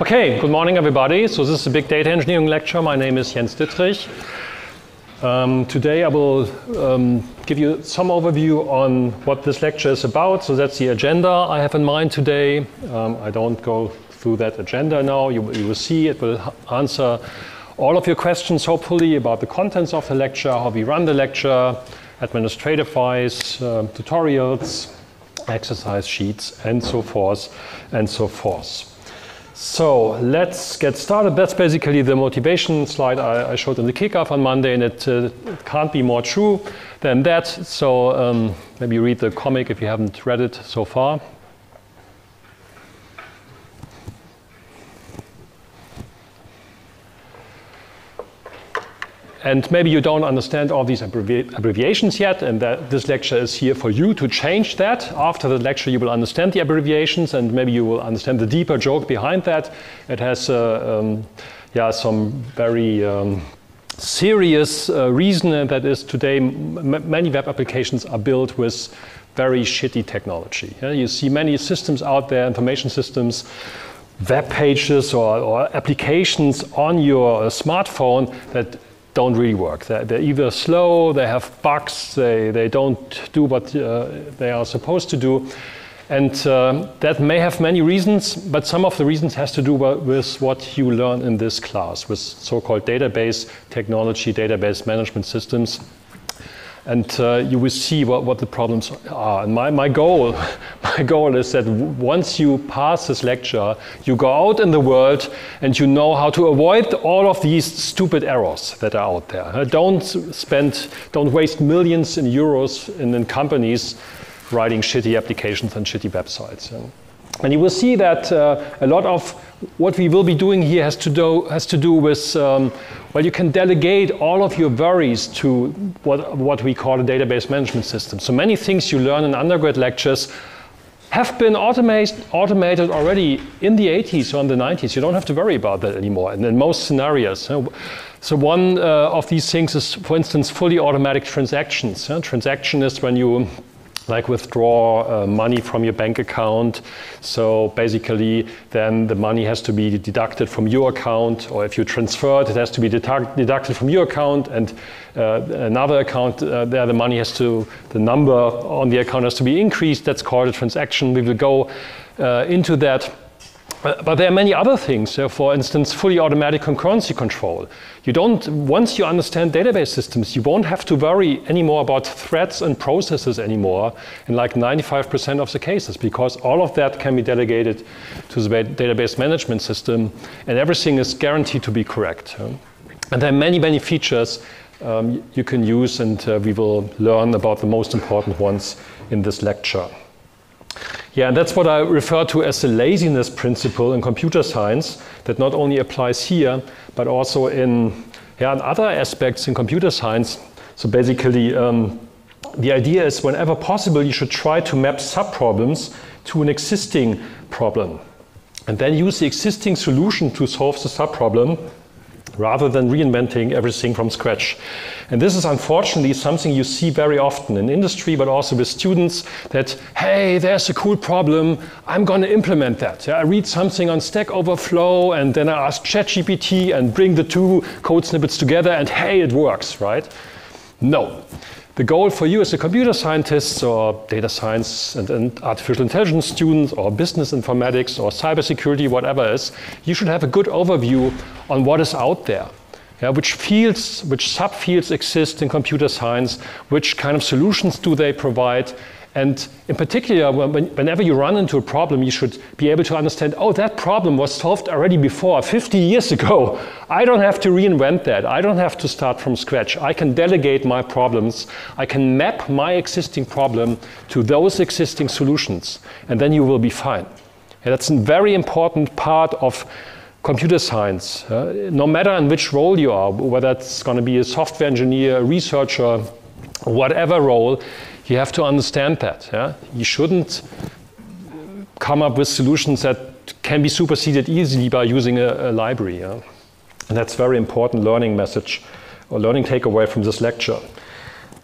Okay, good morning everybody. So this is a big data engineering lecture. My name is Jens Dittrich. Um, today I will um, give you some overview on what this lecture is about. So that's the agenda I have in mind today. Um, I don't go through that agenda now. You, you, will see it will answer all of your questions hopefully about the contents of the lecture, how we run the lecture, administrative wise, uh, tutorials, exercise sheets and so forth and so forth. So let's get started. That's basically the motivation slide I, I showed in the kickoff on Monday, and it, uh, it, can't be more true than that. So um, maybe read the comic if you haven't read it so far. And maybe you don't understand all these abbrevi abbreviations yet, and that this lecture is here for you to change that. After the lecture, you will understand the abbreviations, and maybe you will understand the deeper joke behind that. It has, uh, um, yeah, some very um, serious uh, reason, and that is today many web applications are built with very shitty technology. Yeah, you see many systems out there, information systems, web pages or, or applications on your smartphone that don't really work. They're, they're, either slow, they have bugs, they, they don't do what uh, they are supposed to do. And uh, that may have many reasons, but some of the reasons has to do with what you learn in this class, with so-called database technology, database management systems and uh, you will see what, what the problems are. And my, my goal, my goal is that once you pass this lecture, you go out in the world and you know how to avoid all of these stupid errors that are out there. Uh, don't spend, don't waste millions in euros in, in companies writing shitty applications and shitty websites. And you will see that uh, a lot of what we will be doing here has to do, has to do with, um, well, you can delegate all of your worries to what, what we call a database management system. So many things you learn in undergrad lectures have been automate, automated already in the 80s or in the 90s. You don't have to worry about that anymore, and in most scenarios. So one uh, of these things is, for instance, fully automatic transactions. Transaction is when you like withdraw uh, money from your bank account. So basically, then the money has to be deducted from your account, or if you transfer it, it has to be deducted from your account, and uh, another account uh, there, the money has to, the number on the account has to be increased. That's called a transaction. We will go uh, into that. But there are many other things. So for instance, fully automatic concurrency control. You don't, once you understand database systems, you won't have to worry anymore about threads and processes anymore in like 95% of the cases because all of that can be delegated to the database management system and everything is guaranteed to be correct. And there are many, many features um, you can use and uh, we will learn about the most important ones in this lecture. Yeah, and that's what I refer to as the laziness principle in computer science that not only applies here, but also in, yeah, in other aspects in computer science. So basically, um, the idea is whenever possible, you should try to map subproblems to an existing problem. And then use the existing solution to solve the subproblem rather than reinventing everything from scratch. And this is unfortunately something you see very often in industry, but also with students that, hey, there's a cool problem, I'm going to implement that. Yeah, I read something on Stack Overflow and then I ask ChatGPT and bring the two code snippets together and hey, it works, right? No. The goal for you as a computer scientist or data science and, and, artificial intelligence student or business informatics or cybersecurity, whatever is, you should have a good overview on what is out there. Yeah, which fields, which subfields exist in computer science, which kind of solutions do they provide, and in particular, whenever you run into a problem, you should be able to understand, oh, that problem was solved already before, 50 years ago. I don't have to reinvent that. I don't have to start from scratch. I can delegate my problems. I can map my existing problem to those existing solutions, and then you will be fine. And that's a very important part of computer science. Uh, no matter in which role you are, whether it's going to be a software engineer, a researcher, whatever role, you have to understand that. Yeah? You shouldn't come up with solutions that can be superseded easily by using a, a library. Yeah? And that's very important learning message or learning takeaway from this lecture.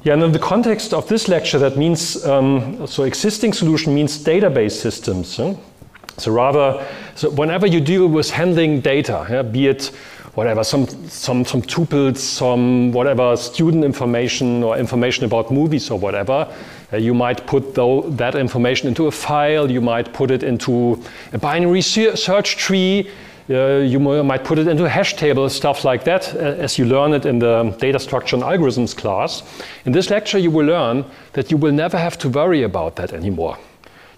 Yeah, and in the context of this lecture, that means, um, so existing solution means database systems. So rather, so whenever you deal with handling data, yeah, be it whatever, some, some, some tuples, some whatever student information or information about movies or whatever, uh, you might put though, that information into a file, you might put it into a binary search tree, uh, you might put it into a hash table, stuff like that, as you learn it in the data structure and algorithms class. In this lecture, you will learn that you will never have to worry about that anymore.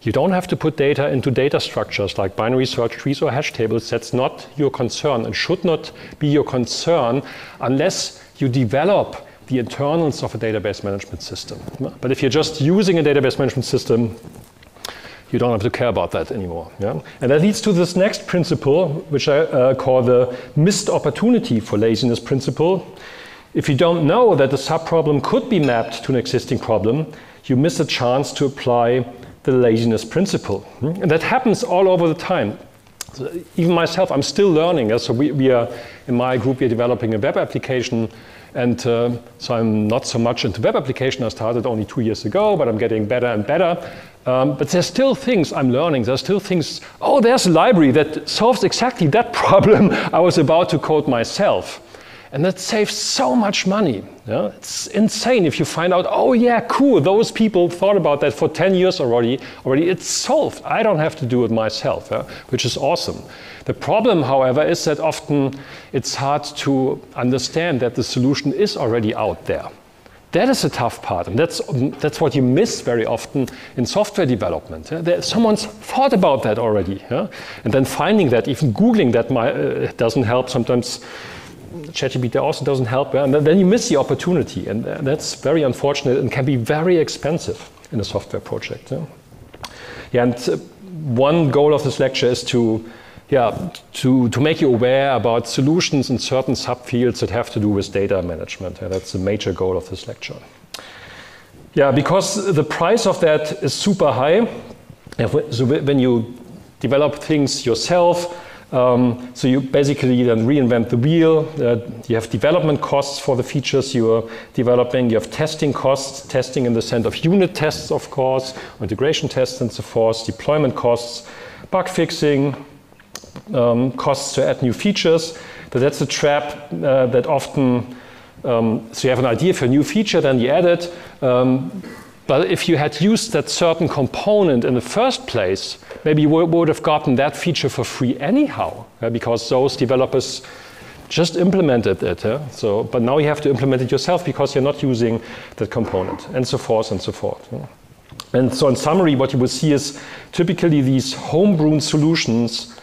You don't have to put data into data structures like binary search trees or hash tables. That's not your concern and should not be your concern unless you develop the internals of a database management system. But if you're just using a database management system, you don't have to care about that anymore. Yeah? And that leads to this next principle, which I uh, call the missed opportunity for laziness principle. If you don't know that the subproblem could be mapped to an existing problem, you miss a chance to apply the laziness principle. And that happens all over the time. So even myself, I'm still learning. So we, we, are, in my group, we're developing a web application. And uh, so I'm not so much into web application. I started only two years ago, but I'm getting better and better. Um, but there's still things I'm learning. There's still things, oh, there's a library that solves exactly that problem I was about to code myself. And that saves so much money. Yeah? It's insane if you find out, oh yeah, cool, those people thought about that for 10 years already. Already it's solved. I don't have to do it myself, yeah? which is awesome. The problem, however, is that often it's hard to understand that the solution is already out there. That is a tough part, and that's, that's what you miss very often in software development. Yeah? There, someone's thought about that already, yeah? and then finding that, even Googling that uh, doesn't help. Sometimes ChatGPT also doesn't help, and then you miss the opportunity, and that's very unfortunate and can be very expensive in a software project. Yeah, yeah and uh, one goal of this lecture is to yeah, to, to make you aware about solutions in certain subfields that have to do with data management. Yeah, that's the major goal of this lecture. Yeah, because the price of that is super high. So when you develop things yourself, um, so you basically then reinvent the wheel. Uh, you have development costs for the features you are developing. You have testing costs, testing in the sense of unit tests, of course, integration tests and so forth, deployment costs, bug fixing, um, costs to add new features. But that's a trap uh, that often, um, so you have an idea for a new feature, then you add it. But if you had used that certain component in the first place, maybe you would have gotten that feature for free anyhow, because those developers just implemented it. So, but now you have to implement it yourself because you're not using that component, and so forth and so forth. And so, in summary, what you will see is typically these homegrown solutions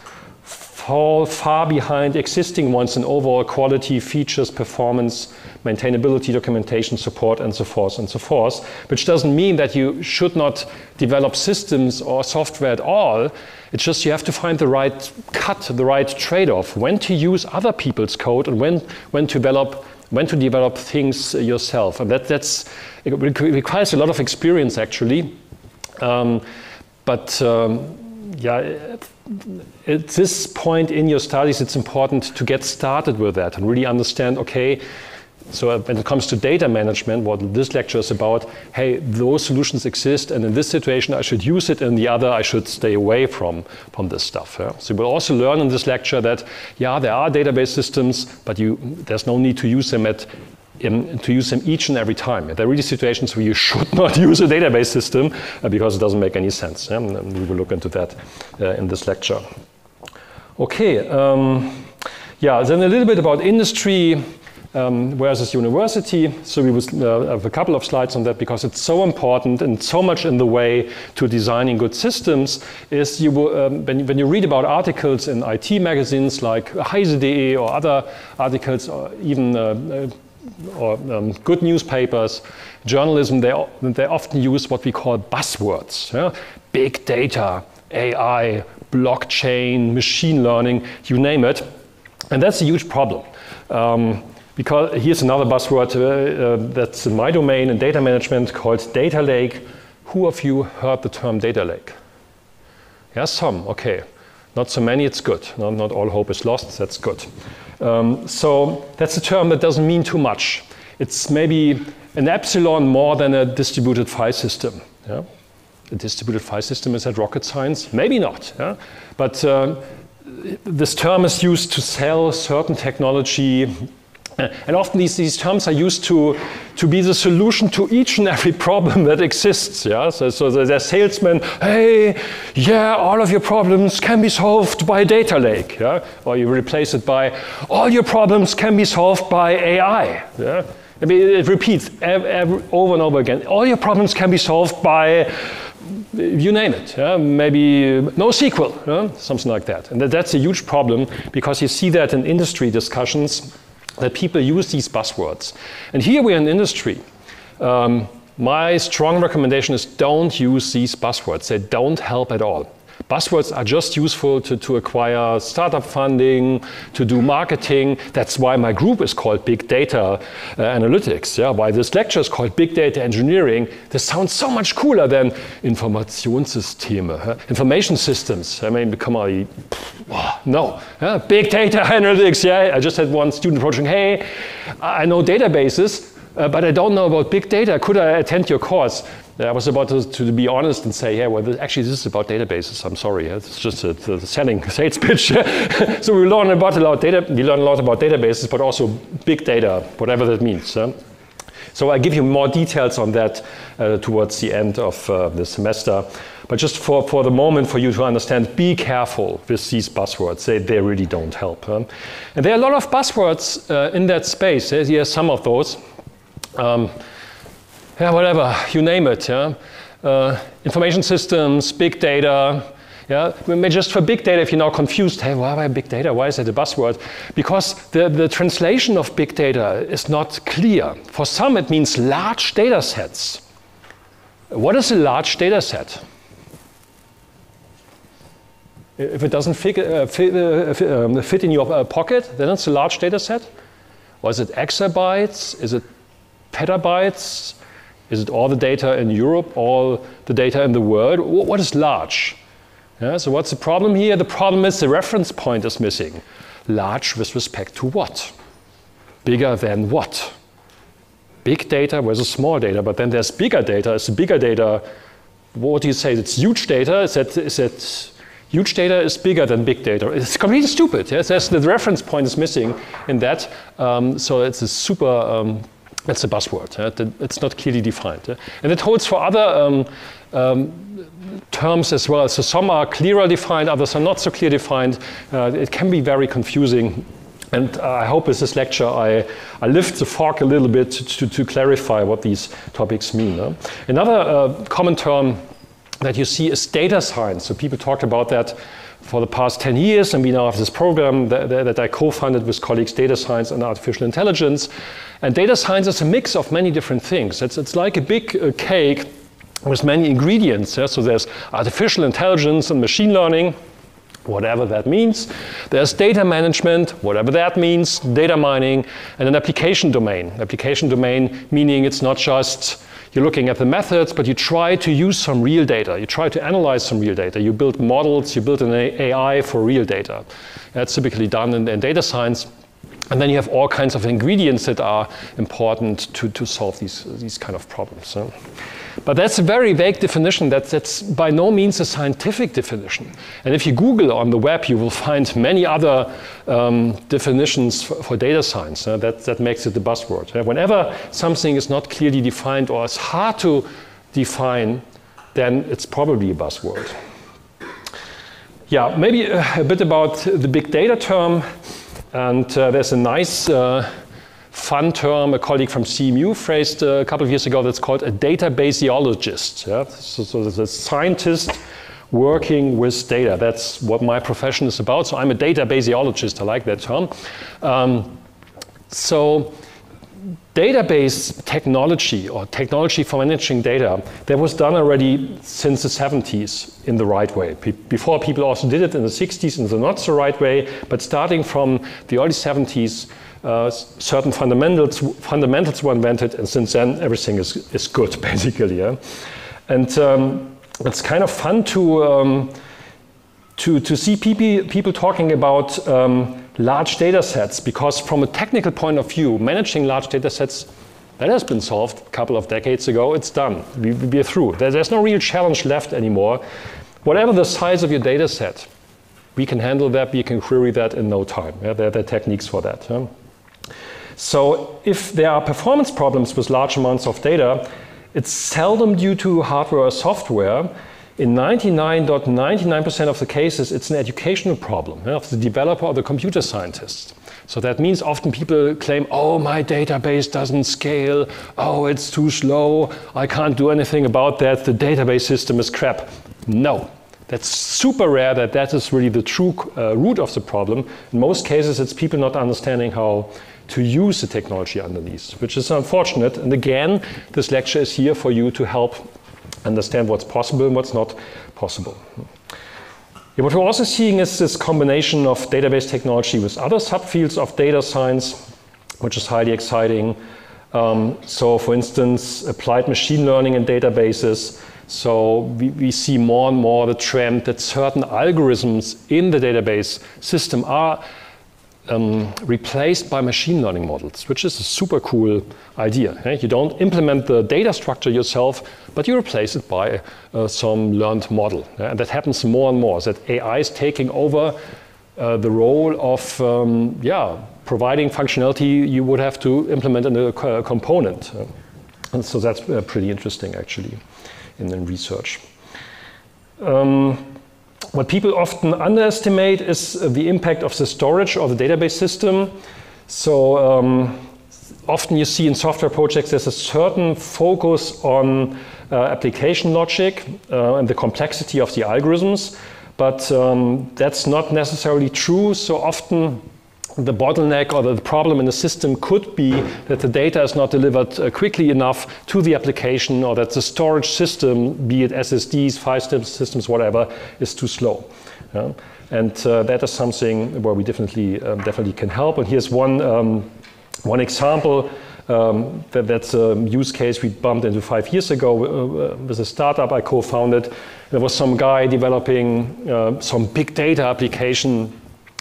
fall far behind existing ones in overall quality, features, performance, maintainability, documentation, support, and so forth and so forth, which doesn't mean that you should not develop systems or software at all. It's just you have to find the right cut, the right trade-off, when to use other people's code and when, when to develop when to develop things yourself. And that that's, it requires a lot of experience actually. Um, but um, yeah, at this point in your studies, it's important to get started with that and really understand, okay, so when it comes to data management, what this lecture is about, hey, those solutions exist, and in this situation, I should use it, and the other, I should stay away from, from this stuff. Yeah? So you will also learn in this lecture that, yeah, there are database systems, but you, there's no need to use them at in, to use them each and every time. There are really situations where you should not use a database system uh, because it doesn't make any sense. Yeah? And we will look into that uh, in this lecture. Okay, um, yeah, then a little bit about industry um, versus university. So we uh, have a couple of slides on that because it's so important and so much in the way to designing good systems is you will, um, when, when, you read about articles in IT magazines like Heise.de or other articles or even uh, uh or um, good newspapers, journalism, they, they often use what we call buzzwords. Yeah? Big data, AI, blockchain, machine learning, you name it. And that's a huge problem. Um, because here's another buzzword uh, uh, that's in my domain in data management called data lake. Who of you heard the term data lake? Yeah, some, okay. Not so many, it's good. No, not all hope is lost, that's good. Um, so that's a term that doesn't mean too much. It's maybe an epsilon more than a distributed file system. Yeah? A distributed file system is that rocket science? Maybe not. Yeah? But uh, this term is used to sell certain technology and often these, these terms are used to, to be the solution to each and every problem that exists. Yeah? So, so there's salesmen, hey, yeah, all of your problems can be solved by data lake. Yeah? Or you replace it by, all your problems can be solved by AI. Yeah? I mean, it repeats over and over again. All your problems can be solved by you name it, yeah? maybe uh, NoSQL, yeah? something like that. And that, that's a huge problem because you see that in industry discussions that people use these buzzwords. And here we're in industry. Um, my strong recommendation is don't use these buzzwords. They don't help at all. Buzzwords are just useful to, to acquire startup funding, to do marketing. That's why my group is called Big Data uh, Analytics. Yeah, why this lecture is called Big Data Engineering. This sounds so much cooler than Informationssysteme, huh? information systems. I mean, come on, no. Yeah, big Data Analytics. Yeah, I just had one student approaching, hey, I know databases, uh, but I don't know about big data. Could I attend your course? I was about to, to, be honest and say, yeah, well, actually, this is about databases. I'm sorry, it's just a, the selling sales pitch. so we learn about a lot data. We learn a lot about databases, but also big data, whatever that means. Huh? So I give you more details on that uh, towards the end of uh, the semester. But just for, for the moment, for you to understand, be careful with these buzzwords. They, they really don't help. Huh? And there are a lot of buzzwords uh, in that space. Here are some of those. Um, yeah, whatever, you name it. Yeah? Uh, information systems, big data. Yeah, just for big data, if you're now confused, hey, why big data? Why is that a buzzword? Because the, the translation of big data is not clear. For some, it means large data sets. What is a large data set? If it doesn't fit, uh, fit, uh, um, fit in your uh, pocket, then it's a large data set. Or is it exabytes? Is it petabytes? Is it all the data in Europe, all the data in the world? What is large? Yeah, so what's the problem here? The problem is the reference point is missing. Large with respect to what? Bigger than what? Big data versus small data, but then there's bigger data. Is the bigger data, what do you say? It's huge data? Is that, is that huge data is bigger than big data? It's completely stupid. Yes? the reference point is missing in that. Um, so it's a super um, that's a buzzword. It's not clearly defined. And it holds for other um, um, terms as well. So some are clearer defined, others are not so clear defined. Uh, it can be very confusing. And uh, I hope with this lecture I, I lift the fog a little bit to, to, to clarify what these topics mean. Another uh, common term that you see is data science. So people talked about that for the past 10 years, and we now have this program that, that I co-funded with colleagues, Data Science and Artificial Intelligence. And data science is a mix of many different things. It's, it's like a big uh, cake with many ingredients. Yeah? So there's artificial intelligence and machine learning, whatever that means. There's data management, whatever that means, data mining, and an application domain. Application domain meaning it's not just you're looking at the methods, but you try to use some real data. You try to analyze some real data. You build models, you build an AI for real data. That's typically done in, in data science. And then you have all kinds of ingredients that are important to, to solve these, these kind of problems. So. But that's a very vague definition. That, that's by no means a scientific definition. And if you Google on the web, you will find many other um, definitions for, for, data science. Uh, that, that makes it the buzzword. Uh, whenever something is not clearly defined or is hard to define, then it's probably a buzzword. Yeah, maybe a, a bit about the big data term. And uh, there's a nice uh, fun term a colleague from CMU phrased uh, a couple of years ago that's called a databaseologist. Yeah? So, so there's a scientist working with data. That's what my profession is about. So I'm a databaseologist. I like that term. Um, so database technology or technology for managing data, that was done already since the 70s in the right way. before people also did it in the 60s in the not so right way, but starting from the early 70s, uh, certain fundamentals, fundamentals were invented, and since then everything is, is good, basically. Yeah? And um, it's kind of fun to, um, to, to see people, people talking about um, large data sets because from a technical point of view, managing large data sets That has been solved a couple of decades ago. It's done. We, we're through. There's no real challenge left anymore. Whatever the size of your data set, we can handle that. We can query that in no time. Yeah, there, there, are techniques for that. Yeah. So if there are performance problems with large amounts of data, it's seldom due to hardware or software. In 99.99% of the cases, it's an educational problem of the developer or the computer scientist. So that means often people claim, oh, my database doesn't scale, oh, it's too slow, I can't do anything about that, the database system is crap. No, that's super rare that that is really the true uh, root of the problem. In most cases, it's people not understanding how to use the technology underneath, which is unfortunate. And again, this lecture is here for you to help understand what's possible and what's not possible. Yeah, what we're also seeing is this combination of database technology with other subfields of data science, which is highly exciting. Um, so, for instance, applied machine learning in databases. So, we, we see more and more the trend that certain algorithms in the database system are um, replaced by machine learning models, which is a super cool idea. Eh? You don't implement the data structure yourself, but you replace it by uh, some learned model. Yeah? And that happens more and more, that AI is taking over uh, the role of um, yeah, providing functionality you would have to implement in a co component. Uh, and so that's uh, pretty interesting, actually, in, in research. Um, what people often underestimate is the impact of the storage or the database system. So um, often you see in software projects there's a certain focus on uh, application logic uh, and the complexity of the algorithms, but um, that's not necessarily true. So often the bottleneck or the problem in the system could be that the data is not delivered uh, quickly enough to the application or that the storage system, be it SSDs, file systems, whatever, is too slow. Yeah? And uh, that is something where we definitely, um, definitely can help. And here's one, um, one example. Um, that, that's a use case we bumped into five years ago uh, uh with a startup I co-founded. There was some guy developing uh, some big data application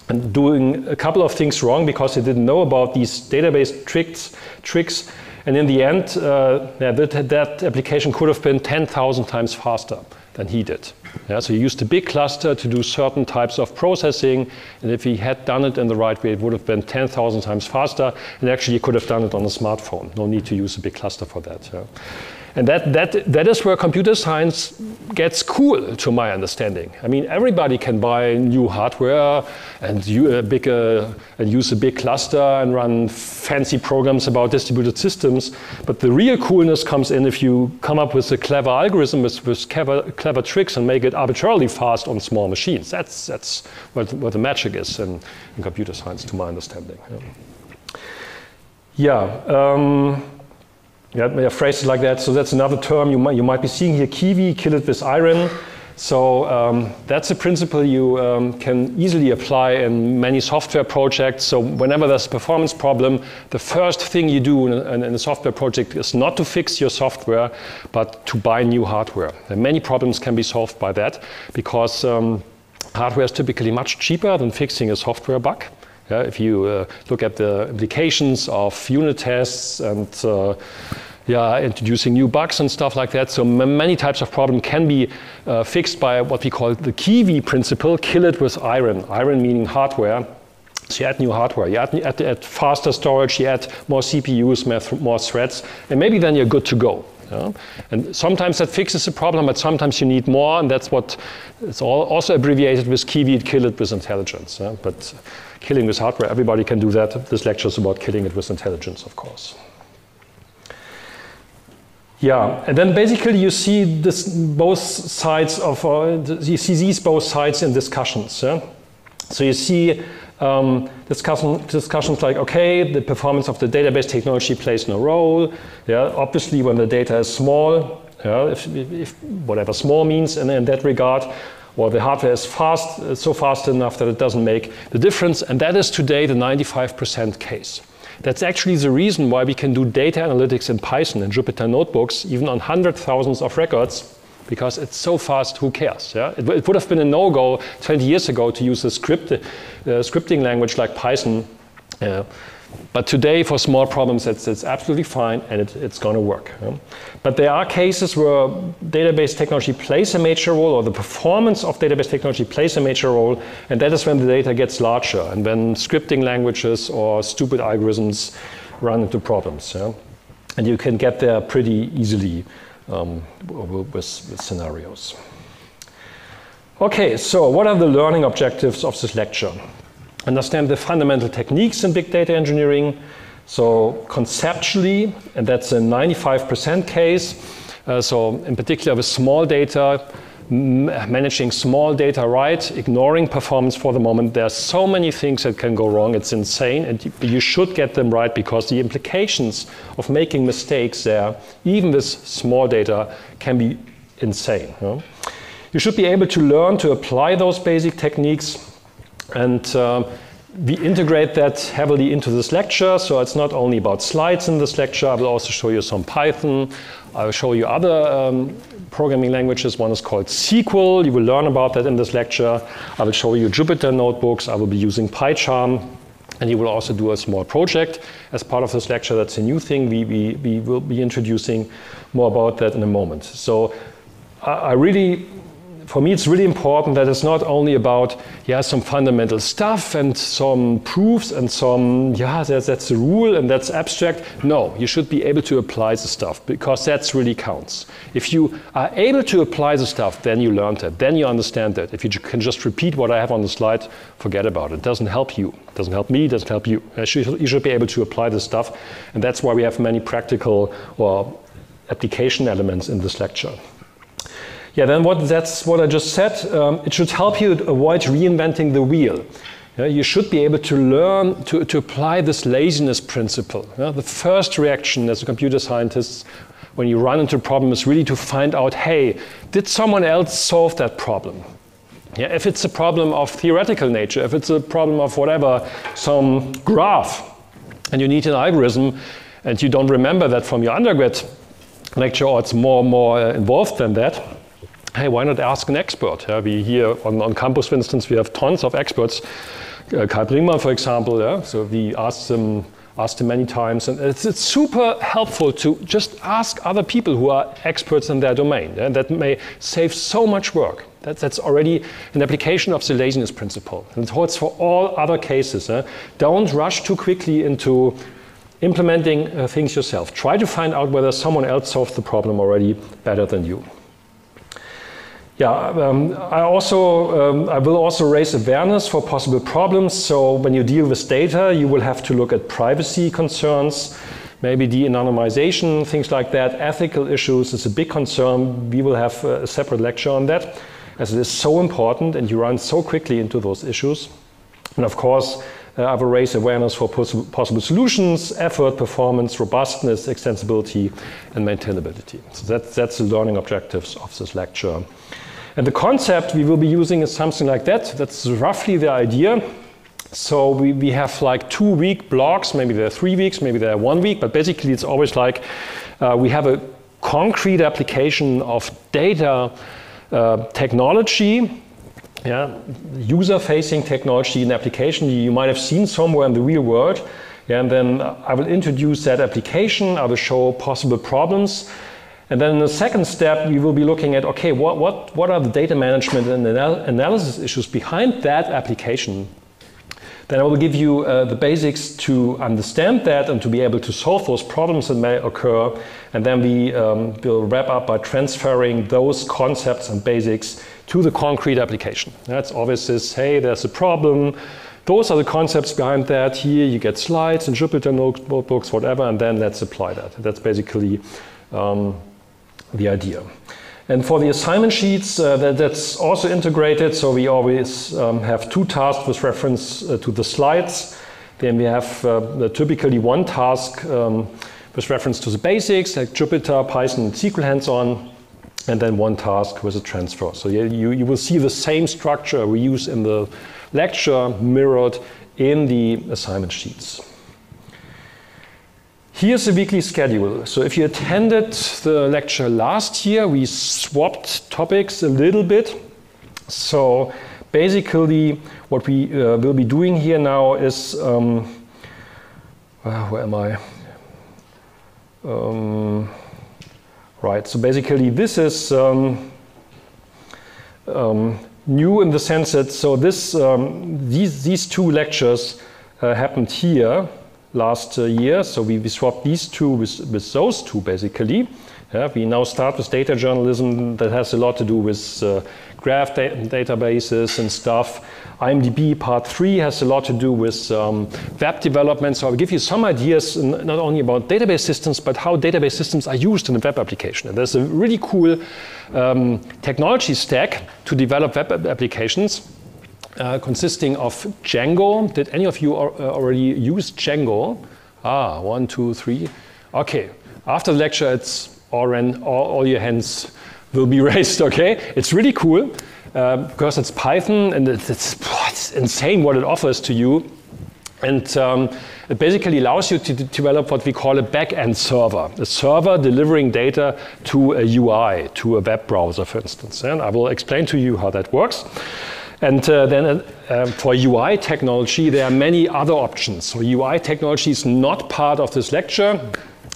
doing a couple of things wrong because they didn't know about these database tricks. tricks. And in the end, uh, yeah, that, that, application could have been 10,000 times faster than he did. Yeah, so he used a big cluster to do certain types of processing, and if he had done it in the right way, it would have been 10,000 times faster, and actually he could have done it on a smartphone. No need to use a big cluster for that. Yeah. And that, that, that is where computer science gets cool, to my understanding. I mean, everybody can buy new hardware and, a big, uh, and use a big cluster and run fancy programs about distributed systems. But the real coolness comes in if you come up with a clever algorithm with, with clever, clever tricks and make it arbitrarily fast on small machines. That's, that's what, what the magic is in, in computer science, to my understanding. Yeah. yeah um, yeah, phrases like that. So that's another term you might, you might be seeing here, Kiwi, kill it with iron. So um, that's a principle you um, can easily apply in many software projects. So whenever there's a performance problem, the first thing you do in, in a software project is not to fix your software, but to buy new hardware. And many problems can be solved by that because um, hardware is typically much cheaper than fixing a software bug. Yeah, if you uh, look at the implications of unit tests and uh, yeah, introducing new bugs and stuff like that. So many types of problem can be uh, fixed by what we call the Kiwi principle, kill it with iron. Iron meaning hardware. So you add new hardware, you add, add, add faster storage, you add more CPUs, more threads, and maybe then you're good to go. Yeah? And sometimes that fixes the problem, but sometimes you need more, and that's what it's all also abbreviated with Kiwi, kill it with intelligence. Yeah? But killing with hardware, everybody can do that. This lecture is about killing it with intelligence, of course. Yeah, and then basically you see this both sides of, uh, you see these both sides in discussions. Yeah? So you see um, discussion, discussions like, okay, the performance of the database technology plays no role. Yeah, obviously when the data is small, yeah, if, if whatever small means in, in that regard, or the hardware is fast, so fast enough that it doesn't make the difference. And that is today the 95% case. That's actually the reason why we can do data analytics in Python and Jupyter notebooks, even on hundred thousands of records, because it's so fast, who cares? Yeah? It, it would have been a no-go 20 years ago to use a script, uh, scripting language like Python. Uh, But today, for small problems, it's, absolutely fine and it, it's going to work. But there are cases where database technology plays a major role, or the performance of database technology plays a major role, and that is when the data gets larger and when scripting languages or stupid algorithms run into problems. And you can get there pretty easily um, with, with scenarios. Okay, so what are the learning objectives of this lecture? Understand the fundamental techniques in big data engineering. So conceptually, and that's a 95% case. Uh, so in particular with small data, managing small data right, ignoring performance for the moment. There are so many things that can go wrong. It's insane, and you should get them right because the implications of making mistakes there, even with small data, can be insane. You, know? you should be able to learn to apply those basic techniques and uh, we integrate that heavily into this lecture, so it's not only about slides in this lecture, I will also show you some Python, I will show you other um, programming languages. One is called SQL, you will learn about that in this lecture. I will show you Jupyter notebooks, I will be using PyCharm, and you will also do a small project as part of this lecture. That's a new thing. We, we, we will be introducing more about that in a moment. So I, I really for me, it's really important that it's not only about, yeah, some fundamental stuff and some proofs and some, yeah, that's, that's the rule and that's abstract. No, you should be able to apply the stuff because that's really counts. If you are able to apply the stuff, then you learned it, then you understand it. If you can just repeat what I have on the slide, forget about it. It doesn't help you. It doesn't help me, it doesn't help you. Uh, you should be able to apply the stuff. And that's why we have many practical or application elements in this lecture. Yeah, then what, that's what I just said. Um, it should help you avoid reinventing the wheel. Yeah, you should be able to learn to, to apply this laziness principle. Yeah, the first reaction as a computer scientist when you run into a problem is really to find out, hey, did someone else solve that problem? Yeah, if it's a problem of theoretical nature, if it's a problem of whatever, some graph, and you need an algorithm, and you don't remember that from your undergrad lecture, or it's more more uh, involved than that, hey, why not ask an expert? Yeah, we here on, on campus, for instance, we have tons of experts. Uh, Kai Bringmann, for example, yeah? so we asked them, asked him many times, and it's, it's, super helpful to just ask other people who are experts in their domain. Yeah? That may save so much work. That, that's already an application of the laziness principle. And it holds for all other cases. Don't rush too quickly into implementing uh, things yourself. Try to find out whether someone else solved the problem already better than you. Yeah, um, I also um, I will also raise awareness for possible problems. So when you deal with data, you will have to look at privacy concerns, maybe de-anonymization, things like that. Ethical issues is a big concern. We will have a separate lecture on that, as it is so important, and you run so quickly into those issues. And of course, uh, I will raise awareness for poss possible solutions, effort, performance, robustness, extensibility, and maintainability. So that, that's the learning objectives of this lecture. And the concept we will be using is something like that. That's roughly the idea. So we, we have like two week blocks, maybe they're three weeks, maybe they're one week, but basically it's always like uh, we have a concrete application of data uh, technology, yeah, user-facing technology and application you might have seen somewhere in the real world. Yeah, and then I will introduce that application, I will show possible problems, and then in the second step, we will be looking at, okay, what, what, what are the data management and anal analysis issues behind that application? Then I will give you uh, the basics to understand that and to be able to solve those problems that may occur. And then we um, will wrap up by transferring those concepts and basics to the concrete application. That's always this, hey, there's a problem. Those are the concepts behind that. Here you get slides and Jupyter notebooks, whatever, and then let's apply that. That's basically um, the idea. And for the assignment sheets, uh, that, that's also integrated. So we always um, have two tasks with reference uh, to the slides. Then we have uh, typically one task um, with reference to the basics, like Jupyter, Python, and SQL hands-on, and then one task with a transfer. So you, you, you will see the same structure we use in the lecture mirrored in the assignment sheets. Here's the weekly schedule. So if you attended the lecture last year, we swapped topics a little bit. So basically what we uh, will be doing here now is um, uh, where am I? Um, right, so basically this is um, um, new in the sense that, so this, um, these, these two lectures uh, happened here last uh, year. So we, we swapped these two with, with those two basically. Yeah, we now start with data journalism that has a lot to do with uh, graph da databases and stuff. IMDb part three has a lot to do with um, web development. So I'll give you some ideas not only about database systems, but how database systems are used in a web application. And there's a really cool um, technology stack to develop web applications. Uh, consisting of Django. Did any of you uh, already use Django? Ah, one, two, three. Okay, after the lecture, it's all, ran, all, all your hands will be raised, okay? It's really cool uh, because it's Python and it's, it's, it's, insane what it offers to you. And um, it basically allows you to develop what we call a back-end server, a server delivering data to a UI, to a web browser, for instance. And I will explain to you how that works. And uh, then uh, um, for UI technology, there are many other options. So UI technology is not part of this lecture.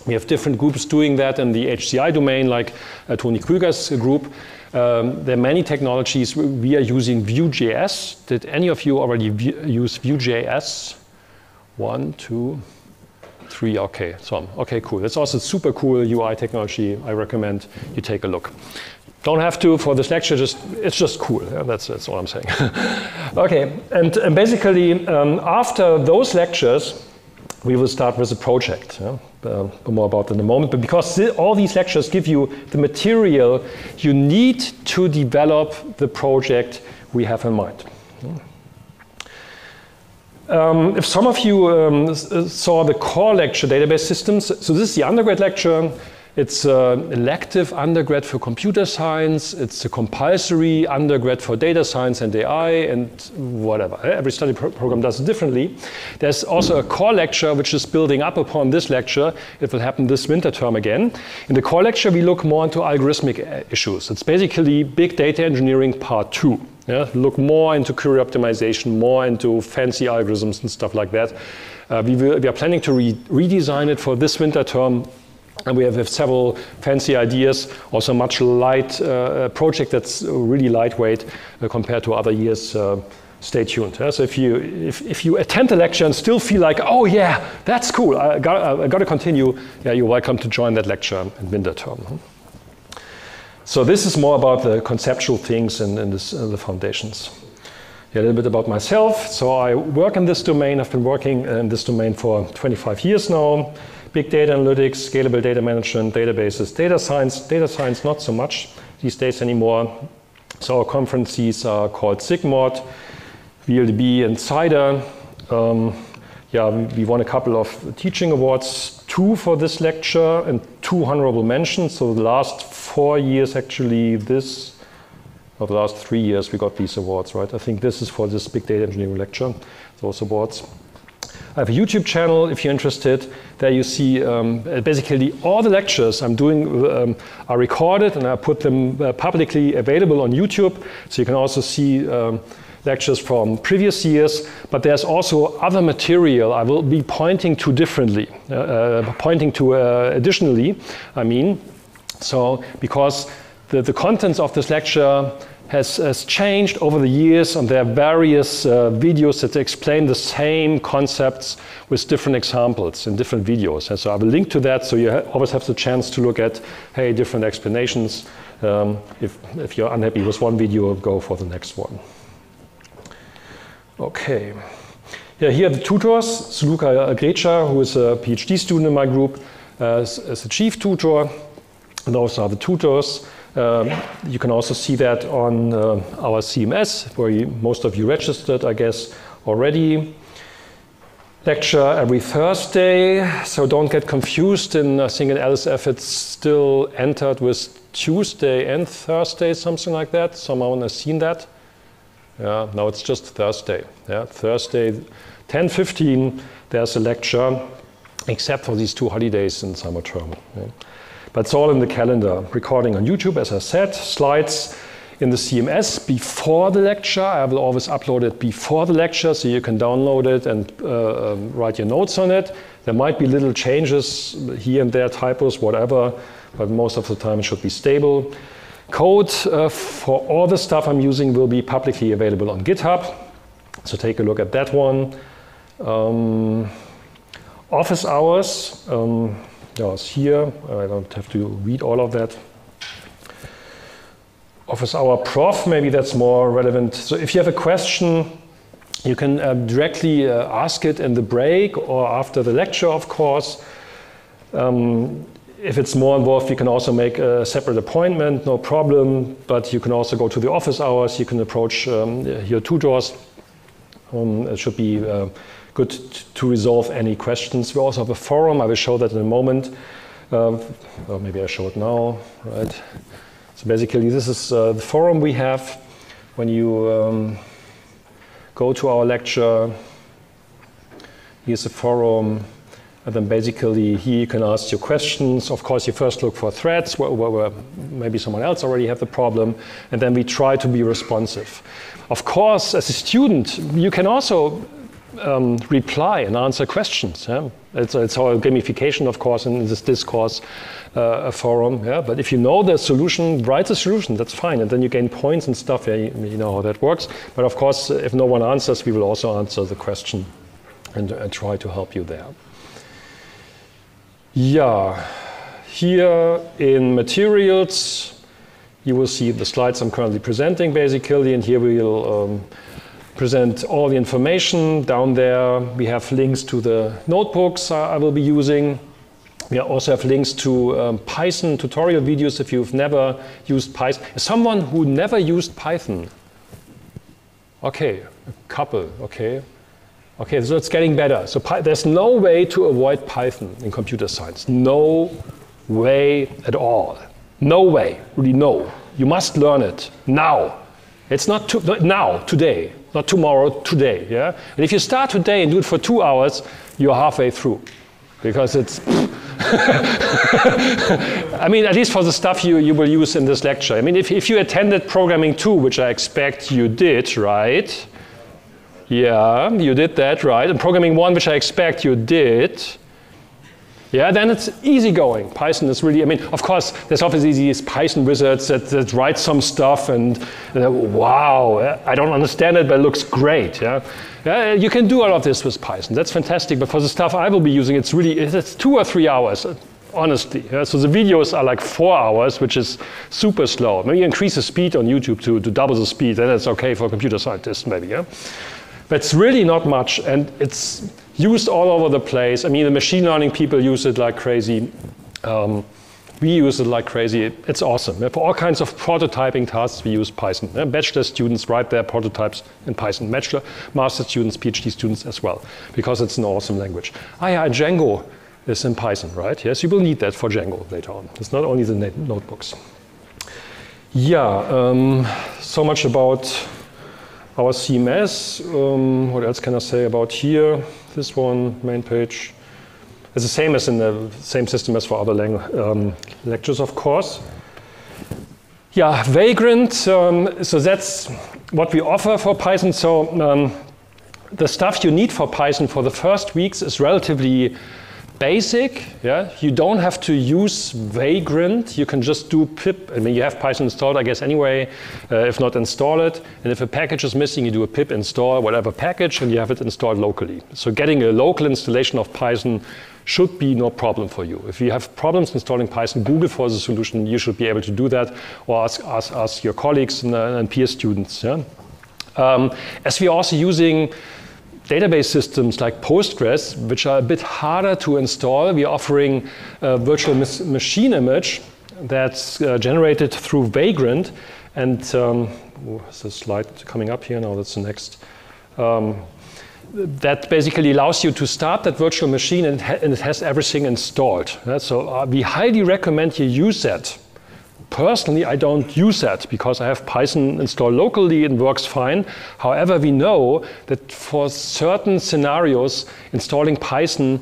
We have different groups doing that in the HCI domain, like uh, Tony Krüger's group. Um, there are many technologies. We are using Vue.js. Did any of you already use Vue.js? One, two, three. Okay, so okay, cool. That's also super cool UI technology. I recommend you take a look. Don't have to for this lecture, just, it's just cool. Yeah, that's, that's all I'm saying. okay, and, and basically, um, after those lectures, we will start with a project. Yeah? Uh, more about that in a moment. But because th all these lectures give you the material you need to develop the project we have in mind. Um, if some of you um, saw the core lecture, database systems, so this is the undergrad lecture. It's an elective undergrad for computer science. It's a compulsory undergrad for data science and AI and whatever. Every study pro program does it differently. There's also a core lecture which is building up upon this lecture. It will happen this winter term again. In the core lecture, we look more into algorithmic issues. It's basically big data engineering part two. Yeah? Look more into query optimization, more into fancy algorithms and stuff like that. Uh, we, will, we, are planning to re redesign it for this winter term and we have several fancy ideas, also much light uh, project that's really lightweight uh, compared to other years. Uh, stay tuned. Yeah? So if you, if, if you attend the lecture and still feel like, oh yeah, that's cool, I got, I got to continue, yeah, you're welcome to join that lecture in winter term. So this is more about the conceptual things and, and this, uh, the foundations. Yeah, a little bit about myself. So I work in this domain. I've been working in this domain for 25 years now big data analytics, scalable data management, databases, data science, data science not so much these days anymore. So our conferences are called SIGMOD, VLDB, and CIDR. Um, yeah, we, won a couple of teaching awards, two for this lecture and two honorable mentions. So the last four years, actually, this, or the last three years, we got these awards, right? I think this is for this big data engineering lecture, those awards. I have a YouTube channel if you're interested. There you see um, basically all the lectures I'm doing um, are recorded and I put them uh, publicly available on YouTube. So you can also see um, lectures from previous years, but there's also other material I will be pointing to differently, uh, uh, pointing to uh, additionally, I mean. So because the, the contents of this lecture has, has changed over the years, and there are various uh, videos that explain the same concepts with different examples in different videos. And so I will link to that, so you ha always have the chance to look at, hey, different explanations. Um, if, if you're unhappy with one video, go for the next one. Okay. Yeah, here are the tutors. Suluka Grecha, who is a PhD student in my group, uh, is, is the chief tutor. And those are the tutors. Um, you can also see that on uh, our CMS, where you, most of you registered, I guess, already. Lecture every Thursday, so don't get confused. In I think in LSF it's still entered with Tuesday and Thursday, something like that. Someone has seen that. Yeah, no, it's just Thursday. Yeah, Thursday, 10:15. There's a lecture, except for these two holidays in summer term. Yeah. But it's all in the calendar. Recording on YouTube, as I said, slides in the CMS before the lecture. I will always upload it before the lecture so you can download it and uh, um, write your notes on it. There might be little changes here and there, typos, whatever, but most of the time it should be stable. Code uh, for all the stuff I'm using will be publicly available on GitHub. So take a look at that one. Um, office hours, um, here. I don't have to read all of that. Office hour prof, maybe that's more relevant. So if you have a question, you can uh, directly uh, ask it in the break or after the lecture, of course. Um, if it's more involved, you can also make a separate appointment, no problem. But you can also go to the office hours. You can approach um, your tutors. Um, it should be uh, good to resolve any questions. We also have a forum. I will show that in a moment. Uh, or maybe I show it now, right? So basically, this is uh, the forum we have when you um, go to our lecture. Here's a forum. And then basically here you can ask your questions. Of course, you first look for threads where, where, where, maybe someone else already have the problem, and then we try to be responsive. Of course, as a student, you can also um, reply and answer questions. Yeah? It's, it's all gamification, of course, in this discourse uh, forum. Yeah? But if you know the solution, write the solution, that's fine. And then you gain points and stuff, yeah, you, you know how that works. But of course, if no one answers, we will also answer the question and, and try to help you there. Yeah, here in materials, you will see the slides I'm currently presenting basically, and here we'll um, present all the information. Down there, we have links to the notebooks I will be using. We also have links to um, Python tutorial videos if you've never used Python. Someone who never used Python. Okay, a couple, okay. Okay, so it's getting better. So there's no way to avoid Python in computer science. No way at all. No way, really no. You must learn it now. It's not to, now, today, not tomorrow, today. Yeah? And if you start today and do it for two hours, you're halfway through. Because it's, I mean, at least for the stuff you, you will use in this lecture. I mean, if, if you attended programming two, which I expect you did, right? Yeah, you did that, right? And programming one, which I expect you did, yeah, then it's easygoing. Python is really, I mean, of course, there's obviously these Python wizards that, that write some stuff and, uh, wow, uh, I don't understand it, but it looks great. Yeah? yeah, you can do all of this with Python. That's fantastic. But for the stuff I will be using, it's really, it's two or three hours, honestly. Yeah? So the videos are like four hours, which is super slow. Maybe increase the speed on YouTube to, to double the speed, then it's okay for computer scientists, maybe. Yeah? But it's really not much, and it's used all over the place. I mean, the machine learning people use it like crazy. Um, we use it like crazy. It's awesome. For all kinds of prototyping tasks, we use Python. Bachelor students write their prototypes in Python. Bachelor, master students, PhD students as well, because it's an awesome language. Ah, yeah, Django is in Python, right? Yes, you will need that for Django later on. It's not only the notebooks. Yeah, um, so much about our CMS, um, what else can I say about here? This one, main page. It's the same as in the same system as for other um, lectures, of course. Yeah, Vagrant, um, so that's what we offer for Python. So um, the stuff you need for Python for the first weeks is relatively basic. Yeah, you don't have to use Vagrant. You can just do pip. I mean, you have Python installed, I guess, anyway. Uh, if not, install it. And if a package is missing, you do a pip install whatever package, and you have it installed locally. So getting a local installation of Python should be no problem for you. If you have problems installing Python, Google for the solution. You should be able to do that, or ask, ask, ask your colleagues and, uh, and peer students. Yeah? Um, as we are also using database systems like Postgres, which are a bit harder to install. We're offering a virtual machine image that's uh, generated through Vagrant. And um, oh, the slide coming up here? now? that's the next. Um, that basically allows you to start that virtual machine and, and it has everything installed. Yeah, so uh, we highly recommend you use that. Personally, I don't use that because I have Python installed locally and works fine. However, we know that for certain scenarios, installing Python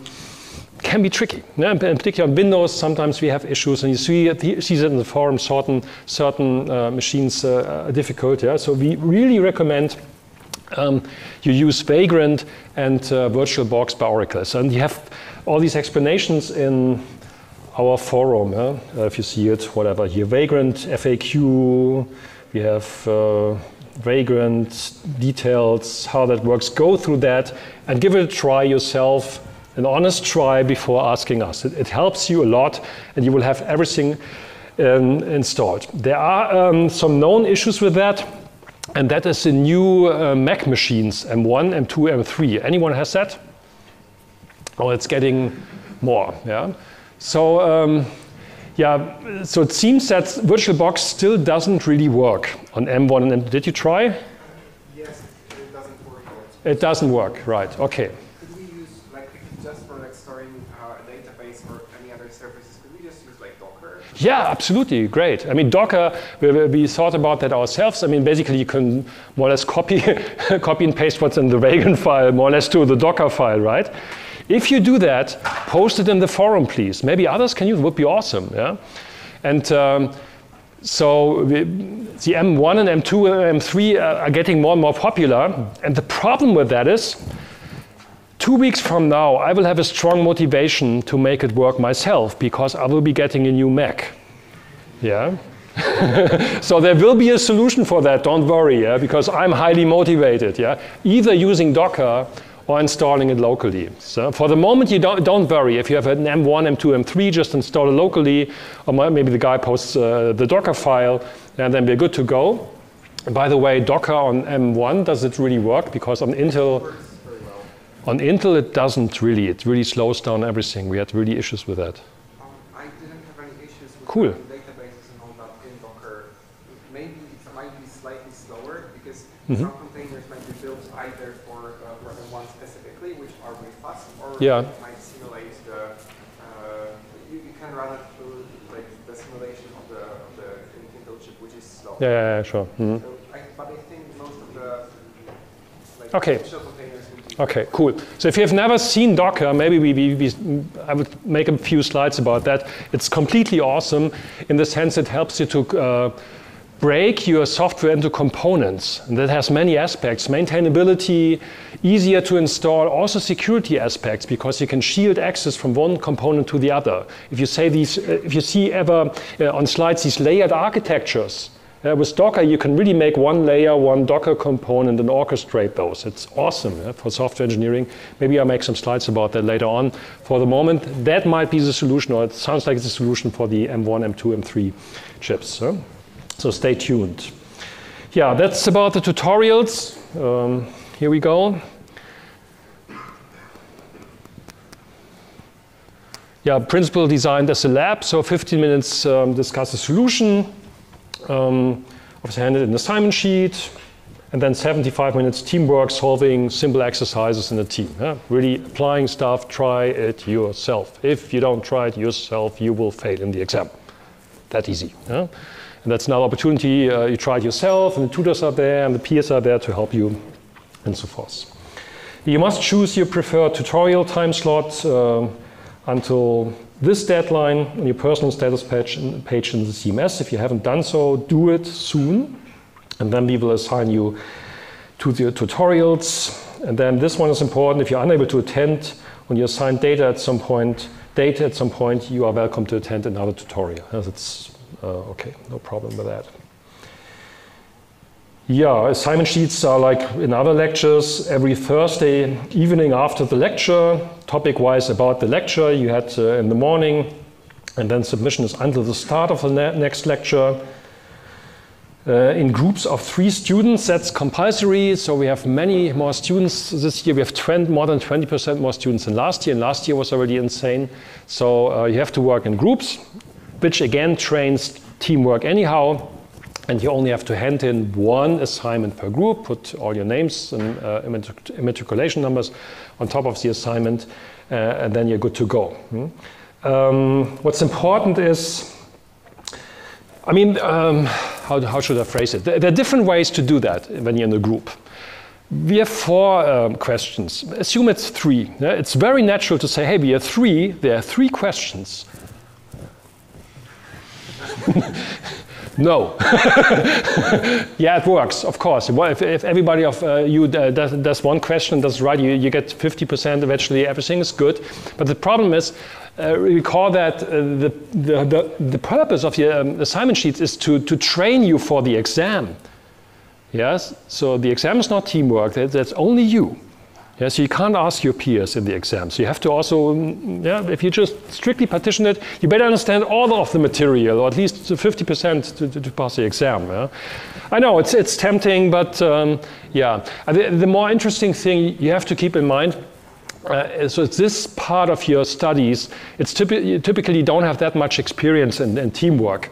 can be tricky. In particular on Windows, sometimes we have issues, and you see, see that in the forum, certain, certain uh, machines uh, are difficult. Yeah? So we really recommend um, you use Vagrant and uh, VirtualBox by Oracle. So, and you have all these explanations in our forum, uh, if you see it, whatever. Here, Vagrant, FAQ, we have uh, Vagrant details, how that works. Go through that and give it a try yourself, an honest try before asking us. It, it helps you a lot, and you will have everything um, installed. There are um, some known issues with that. And that is the new uh, Mac machines, M1, M2, M3. Anyone has that? Oh, it's getting more, yeah? So, um, yeah, so it seems that VirtualBox still doesn't really work on M1 and M2. Did you try? Yes, it doesn't work yet. It doesn't work, right, okay. Could we use, like, just for like storing uh, a database or any other services, could we just use like Docker? Yeah, absolutely, great. I mean, Docker, we, we thought about that ourselves. I mean, basically you can more or less copy, copy and paste what's in the Vagrant file, more or less to the Docker file, right? If you do that, post it in the forum, please. Maybe others can use it, would be awesome. Yeah? And um, so the, the M1 and M2 and M3 are getting more and more popular. And the problem with that is, two weeks from now, I will have a strong motivation to make it work myself because I will be getting a new Mac. Yeah? so there will be a solution for that, don't worry, yeah? because I'm highly motivated. Yeah? Either using Docker or installing it locally. So for the moment, you don't, don't worry. If you have an M1, M2, M3, just install it locally, or maybe the guy posts uh, the Docker file, and then we're good to go. By the way, Docker on M1, does it really work? Because on Intel, Well. on Intel, it doesn't really. It really slows down everything. We had really issues with that. Um, I didn't have any issues with Cool. databases and all that in Docker. Maybe it might be slightly slower because Mm-hmm. some containers might be built either for uh, for M1 specifically, which are way fast, or Yeah. it might simulate the. Uh, you, you can run it through like the simulation of the of the Intel chip, which is slow. Yeah, yeah, yeah sure. Mhm. So I, but I think most of the like Okay. initial containers would be Okay, cool. So if you have never seen Docker, maybe we, we, we, I would make a few slides about that. It's completely awesome in the sense it helps you to uh, break your software into components. And that has many aspects. Maintainability, easier to install, also security aspects because you can shield access from one component to the other. If you say these, uh, if you see ever uh, on slides these layered architectures, uh, with Docker, you can really make one layer, one Docker component, and orchestrate those. It's awesome yeah, for software engineering. Maybe I'll make some slides about that later on. For the moment, that might be the solution, or it sounds like it's a solution for the M1, M2, M3 chips. huh? So stay tuned. Yeah, that's about the tutorials. Um, here we go. Yeah, principle designed as a lab. So 15 minutes um, discuss the solution. Um, obviously handed in the assignment sheet. And then 75 minutes teamwork, solving simple exercises in a team. Really applying stuff, try it yourself. If you don't try it yourself, you will fail in the exam. That easy. And that's another opportunity. Uh, you try it yourself, and the tutors are there, and the peers are there to help you, and so forth. You must choose your preferred tutorial time slot um, until this deadline on your personal status page, page in the CMS. If you haven't done so, do it soon. And then we will assign you to the tutorials. And then this one is important. If you're unable to attend on your assigned data at some point, data at some point, you are welcome to attend another tutorial. Uh, uh, okay, no problem with that. Yeah, assignment sheets are like in other lectures. Every Thursday evening after the lecture, topic-wise about the lecture you had uh, in the morning, and then submission is until the start of the ne- next lecture. Uh, in groups of three students, that's compulsory. So we have many more students this year. We have 20, more than 20% more students than last year, and last year was already insane. So uh, you have to work in groups, which again trains teamwork anyhow. And you only have to hand in one assignment per group, put all your names and uh, immatric- immatriculation numbers on top of the assignment, uh, and then you're good to go. Hmm? Um, what's important is I mean, um, how, how should I phrase it? There, there are different ways to do that when you're in a group. we have four um, questions. Assume it's three. Yeah? It's very natural to say, hey, we have three. There are three questions. no. yeah, it works, of course. If, if everybody of uh, you uh, does, does, one question, does right, you, you get 50%, eventually everything is good. But the problem is, uh, recall that uh, the, the, the, the, purpose of your um, assignment sheets is to, to train you for the exam. Yes, so the exam is not teamwork, that, that's only you. Yeah, so you can't ask your peers in the exam. So you have to also, mm, yeah, if you just strictly partition it, you better understand all of the material, or at least 50% to, to, to pass the exam. Yeah? I know it's, it's tempting, but um, yeah. The, the, more interesting thing you have to keep in mind uh, so it's this part of your studies, it's typi you typically don't have that much experience in, in teamwork.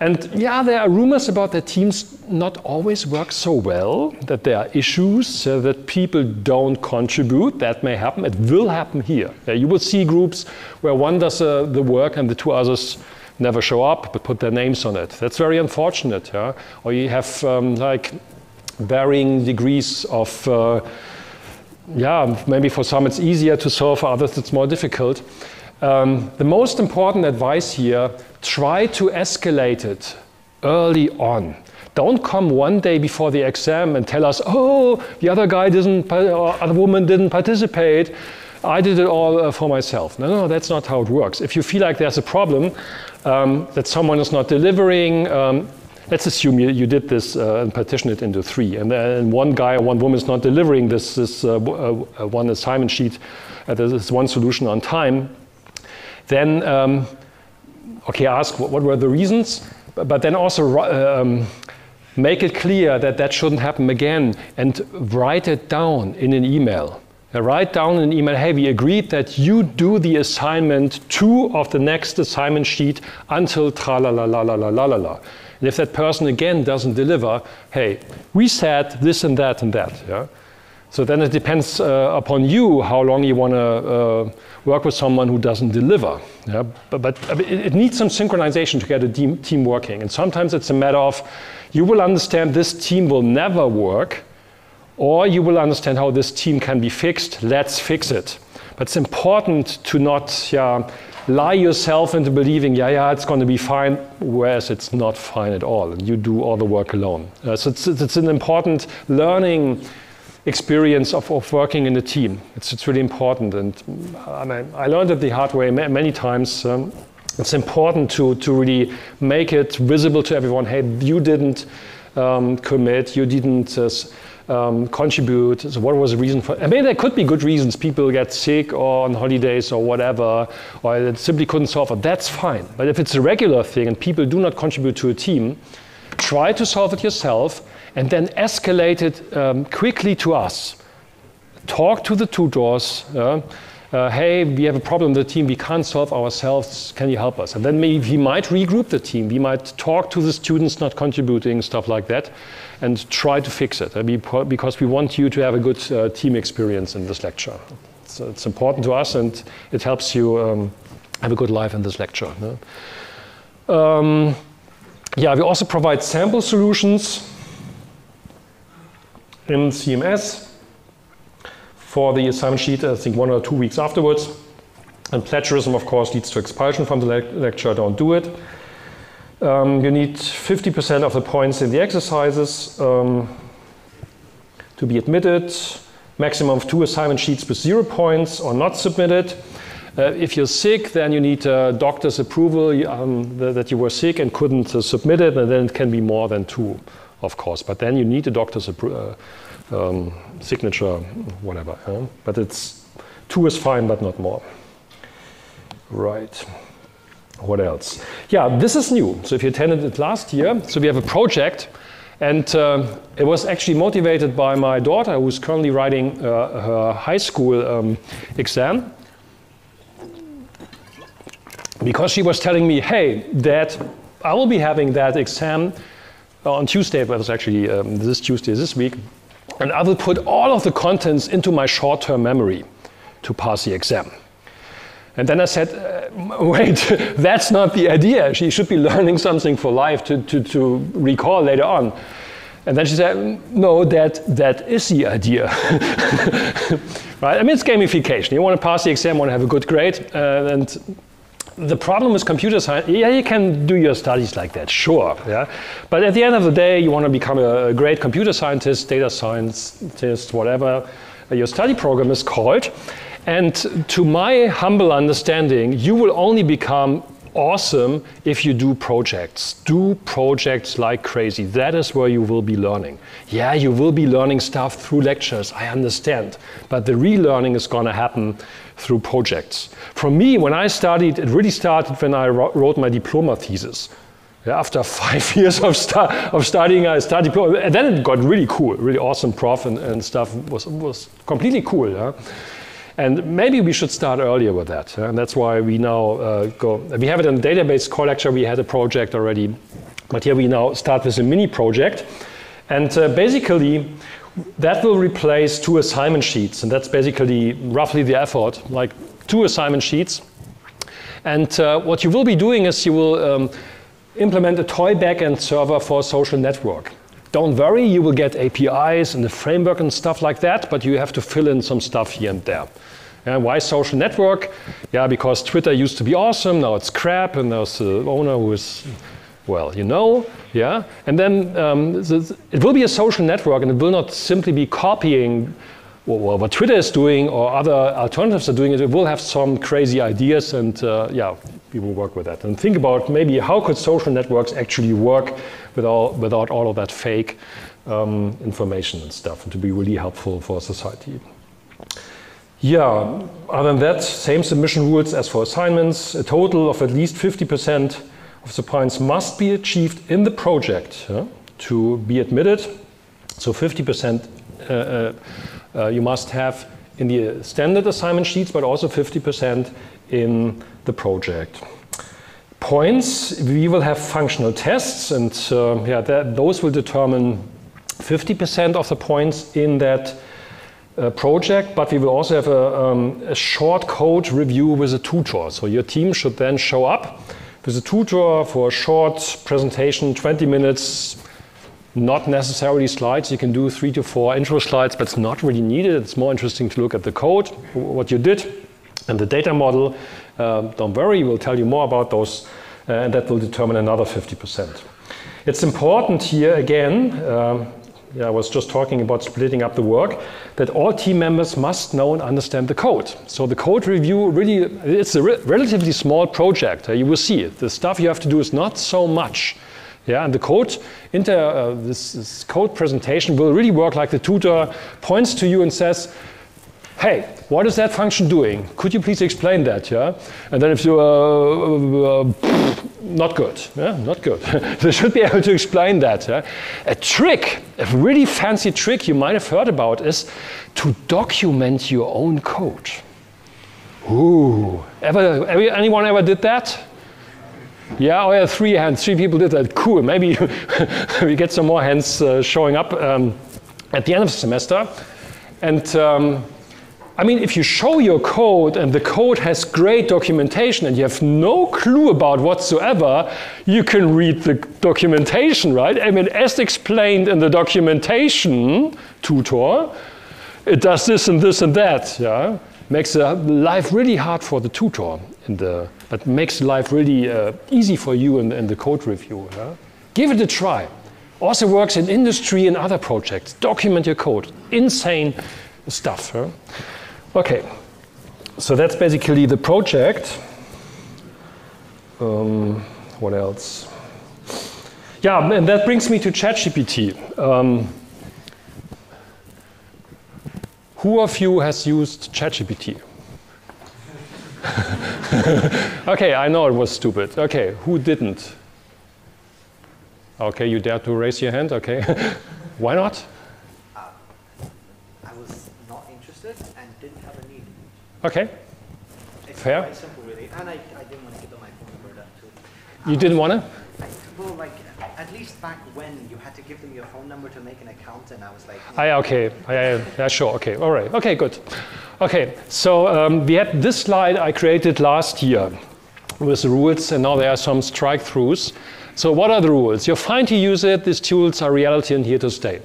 And yeah, there are rumors about that teams not always work so well, that there are issues, uh, that people don't contribute. That may happen. It will happen here. You will see groups where one does uh, the work and the two others never show up but put their names on it. That's very unfortunate. Yeah? Or you have um, like varying degrees of, uh, yeah, maybe for some it's easier to solve, for others it's more difficult. Um, the most important advice here, try to escalate it early on. Don't come one day before the exam and tell us, oh, the other guy didn't, or other woman didn't participate. I did it all uh, for myself. No, no, that's not how it works. If you feel like there's a problem, um, that someone is not delivering, um, let's assume you, you did this uh, and partition it into three, and then one guy or one woman is not delivering this, this uh, uh one assignment sheet, uh, this one solution on time, then, um, okay, ask what, what, were the reasons, but, but then also um, make it clear that that shouldn't happen again and write it down in an email. Uh, write down in an email, hey, we agreed that you do the assignment two of the next assignment sheet until tra la la la la la la la. And if that person again doesn't deliver, hey, we said this and that and that. Yeah? So then it depends uh, upon you how long you want to uh, work with someone who doesn't deliver. Yeah? But, but it, it, needs some synchronization to get a team, team working. And sometimes it's a matter of you will understand this team will never work, or you will understand how this team can be fixed. Let's fix it. But it's important to not yeah, lie yourself into believing, yeah, yeah, it's going to be fine, whereas it's not fine at all. And you do all the work alone. Uh, so it's, it's an important learning experience of, of working in a team. It's, it's really important. And I, mean, I learned it the hard way many times. Um, it's important to, to really make it visible to everyone hey, you didn't um, commit, you didn't uh, um, contribute. So, what was the reason for I mean, there could be good reasons. People get sick or on holidays or whatever, or they simply couldn't solve it. That's fine. But if it's a regular thing and people do not contribute to a team, try to solve it yourself and then escalate it um, quickly to us. Talk to the tutors. Uh, uh, hey, we have a problem in the team, we can't solve ourselves, can you help us? And then maybe we might regroup the team, we might talk to the students not contributing, stuff like that, and try to fix it, uh, because we want you to have a good uh, team experience in this lecture. It's important to us and it helps you um, have a good life in this lecture. Um, yeah, we also provide sample solutions in CMS for the assignment sheet, I think one or two weeks afterwards. And plagiarism, of course, leads to expulsion from the le lecture. Don't do it. Um, you need 50% of the points in the exercises um, to be admitted. Maximum of two assignment sheets with zero points or not submitted. Uh, if you're sick, then you need a doctor's approval um, that you were sick and couldn't uh, submit it, and then it can be more than two of course. But then you need a doctor's uh, um, signature, whatever. But it's two is fine, but not more. Right. What else? Yeah, this is new. So if you attended it last year, so we have a project, and uh, it was actually motivated by my daughter, who's currently writing uh, her high school um, exam. Because she was telling me, hey, Dad, I will be having that exam on Tuesday, it was actually um, this Tuesday this week, and I will put all of the contents into my short-term memory to pass the exam. And then I said, uh, wait, that's not the idea. She should be learning something for life to, to, to recall later on. And then she said, no, that, that is the idea. right? I mean, it's gamification. You want to pass the exam, want to have a good grade. Uh, and the problem with computer science, yeah, you can do your studies like that, sure. Yeah? But at the end of the day, you want to become a, great computer scientist, data scientist, whatever uh, your study program is called. And to my humble understanding, you will only become awesome if you do projects. Do projects like crazy. That is where you will be learning. Yeah, you will be learning stuff through lectures, I understand. But the relearning is going to happen through projects. For me, when I studied, it really started when I wrote my diploma thesis. After five years of, stu of studying, I studied, and then it got really cool, really awesome prof and, and stuff was, was completely cool. Yeah? And maybe we should start earlier with that. And that's why we now uh, go, we have it in the database core lecture, we had a project already, but here we now start with a mini project. And uh, basically, that will replace two assignment sheets. And that's basically roughly the effort, like two assignment sheets. And uh, what you will be doing is you will um, implement a toy backend server for a social network. Don't worry, you will get APIs and the framework and stuff like that, but you have to fill in some stuff here and there. And why social network? Yeah, because Twitter used to be awesome, now it's crap, and there's the owner who is, well, you know, yeah. And then um, it will be a social network, and it will not simply be copying what Twitter is doing or other alternatives are doing. It will have some crazy ideas, and uh, yeah, we will work with that. And think about maybe how could social networks actually work without, without all of that fake um, information and stuff, and to be really helpful for society. Yeah, other than that, same submission rules as for assignments. A total of at least 50% of the points must be achieved in the project to be admitted. So 50% uh, uh, uh, you must have in the standard assignment sheets, but also 50% in the project. Points, we will have functional tests, and uh, yeah, that, those will determine 50% of the points in that uh, project, but we will also have a, um, a, short code review with a tutor. So your team should then show up with a tutor for a short presentation, 20 minutes, not necessarily slides. You can do three to four intro slides, but it's not really needed. It's more interesting to look at the code, what you did, and the data model. Uh, don't worry, we'll tell you more about those, uh, and that will determine another 50%. It's important here again, um, yeah, I was just talking about splitting up the work, that all team members must know and understand the code. So the code review really, it's a re relatively small project. Uh, you will see it. The stuff you have to do is not so much. Yeah, and the code, inter, uh, this, this code presentation will really work like the tutor points to you and says, hey, what is that function doing? Could you please explain that? Yeah, and then if you uh, uh, not good, yeah, not good. they should be able to explain that. Yeah? A trick, a really fancy trick you might have heard about is to document your own code. Ooh, ever, anyone ever did that? Yeah, oh yeah, three hands, three people did that. Cool, maybe we get some more hands uh, showing up um, at the end of the semester. And um, I mean, if you show your code and the code has great documentation and you have no clue about whatsoever, you can read the documentation, right? I mean, as explained in the documentation tutor, it does this and this and that, yeah? Makes life really hard for the tutor, in the, but makes life really uh, easy for you in, in the code review. Yeah? Give it a try. Also works in industry and other projects. Document your code. Insane stuff. Yeah? Okay, so that's basically the project. Um, what else? Yeah, and that brings me to ChatGPT. Um, who of you has used ChatGPT? okay, I know it was stupid. Okay, who didn't? Okay, you dare to raise your hand? Okay. Why not? Okay. It's Fair. quite simple, really. And I, I didn't want to give them my phone number that too. You didn't want to? well, like, at least back when you had to give them your phone number to make an account, and I was like, I, okay, I, yeah, sure, okay, all right, okay, good. Okay, so um, we had this slide I created last year with the rules, and now there are some strike-throughs. So what are the rules? You're fine to use it. These tools are reality and here to stay.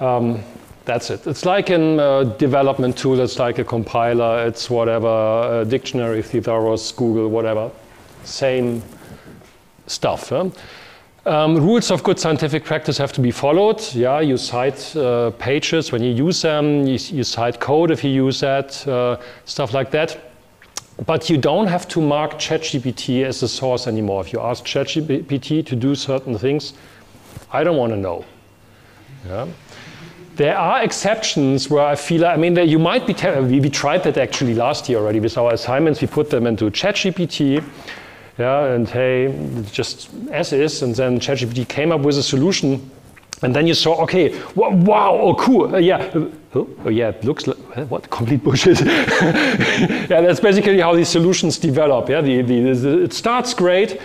Um, that's it. It's like a uh, development tool. It's like a compiler. It's whatever, a dictionary, thesaurus, Google, whatever. Same stuff. Huh? Um, rules of good scientific practice have to be followed. Yeah, you cite uh, pages when you use them. You, you, cite code if you use that, uh, stuff like that. But you don't have to mark ChatGPT as a source anymore. If you ask ChatGPT to do certain things, I don't want to know. Yeah. There are exceptions where I feel, I mean, you might be, we, we tried that actually last year already with our assignments. We put them into ChatGPT, yeah, and hey, just as is, and then ChatGPT came up with a solution, and then you saw, okay, wow, oh cool, uh, yeah, oh, oh, yeah, it looks like, what, complete bullshit. yeah, that's basically how these solutions develop, yeah, the, the, the, it starts great,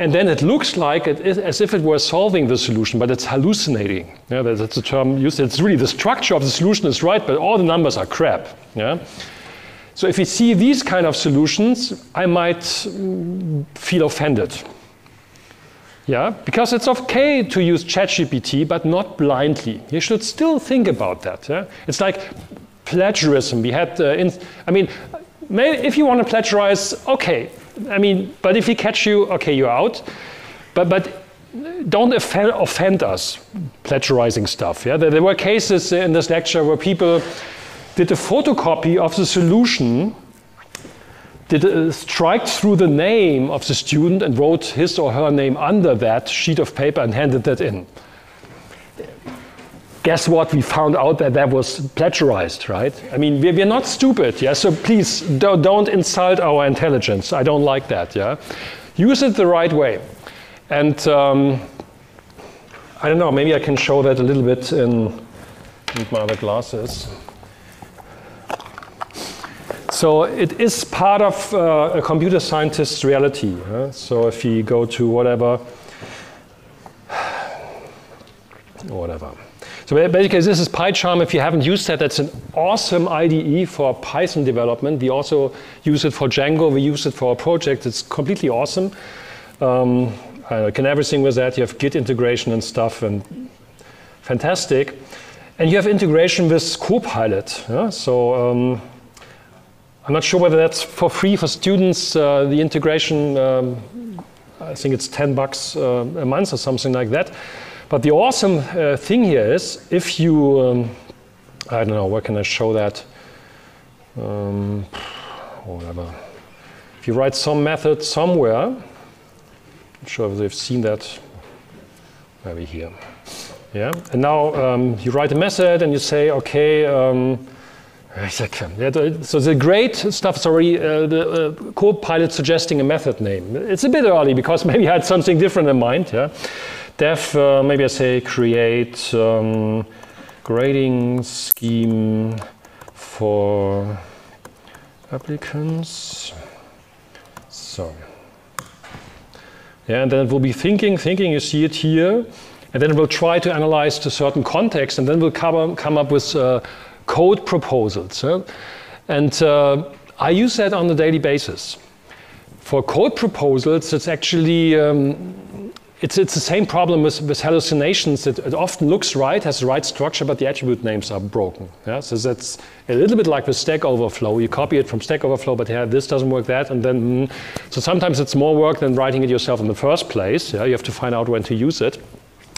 and then it looks like it is as if it were solving the solution, but it's hallucinating. Yeah, that's a term used. It's really the structure of the solution is right, but all the numbers are crap. Yeah. So if we see these kind of solutions, I might feel offended. Yeah, because it's okay to use ChatGPT, but not blindly. You should still think about that. Yeah? It's like plagiarism. We had, uh, in, I mean, may if you want to plagiarize, okay, I mean, but if we catch you, okay, you're out. But, but don't offend, us plagiarizing stuff. Yeah? There, there, were cases in this lecture where people did a photocopy of the solution, did a strike through the name of the student and wrote his or her name under that sheet of paper and handed that in guess what? We found out that that was plagiarized, right? I mean, we're, we're not stupid, yeah? So please don't, don't insult our intelligence. I don't like that, yeah? Use it the right way. And um, I don't know, maybe I can show that a little bit in with my other glasses. So it is part of uh, a computer scientist's reality. Huh? So if you go to whatever, whatever. So basically, this is PyCharm. If you haven't used that, that's an awesome IDE for Python development. We also use it for Django. We use it for our project. It's completely awesome. Um, I can everything with that. You have Git integration and stuff, and fantastic. And you have integration with Copilot. Yeah? So um, I'm not sure whether that's for free for students. Uh, the integration, um, I think it's 10 bucks uh, a month or something like that. But the awesome uh, thing here is if you, um, I don't know, where can I show that? Um, whatever. If you write some method somewhere, I'm sure if they've seen that, maybe here. Yeah, and now um, you write a method and you say, okay, um, so the great stuff is already uh, the uh, Copilot suggesting a method name. It's a bit early because maybe I had something different in mind. Yeah dev, uh, maybe I say create um, grading scheme for applicants. So, yeah, and then it will be thinking, thinking, you see it here, and then it will try to analyze the certain context, and then we'll come, come up with uh, code proposals. And uh, I use that on a daily basis. For code proposals, it's actually um, it's, it's the same problem with, with hallucinations. It, it, often looks right, has the right structure, but the attribute names are broken. Yeah? So that's a little bit like with Stack Overflow. You copy it from Stack Overflow, but yeah, this doesn't work, that, and then, mm. so sometimes it's more work than writing it yourself in the first place. Yeah? You have to find out when to use it.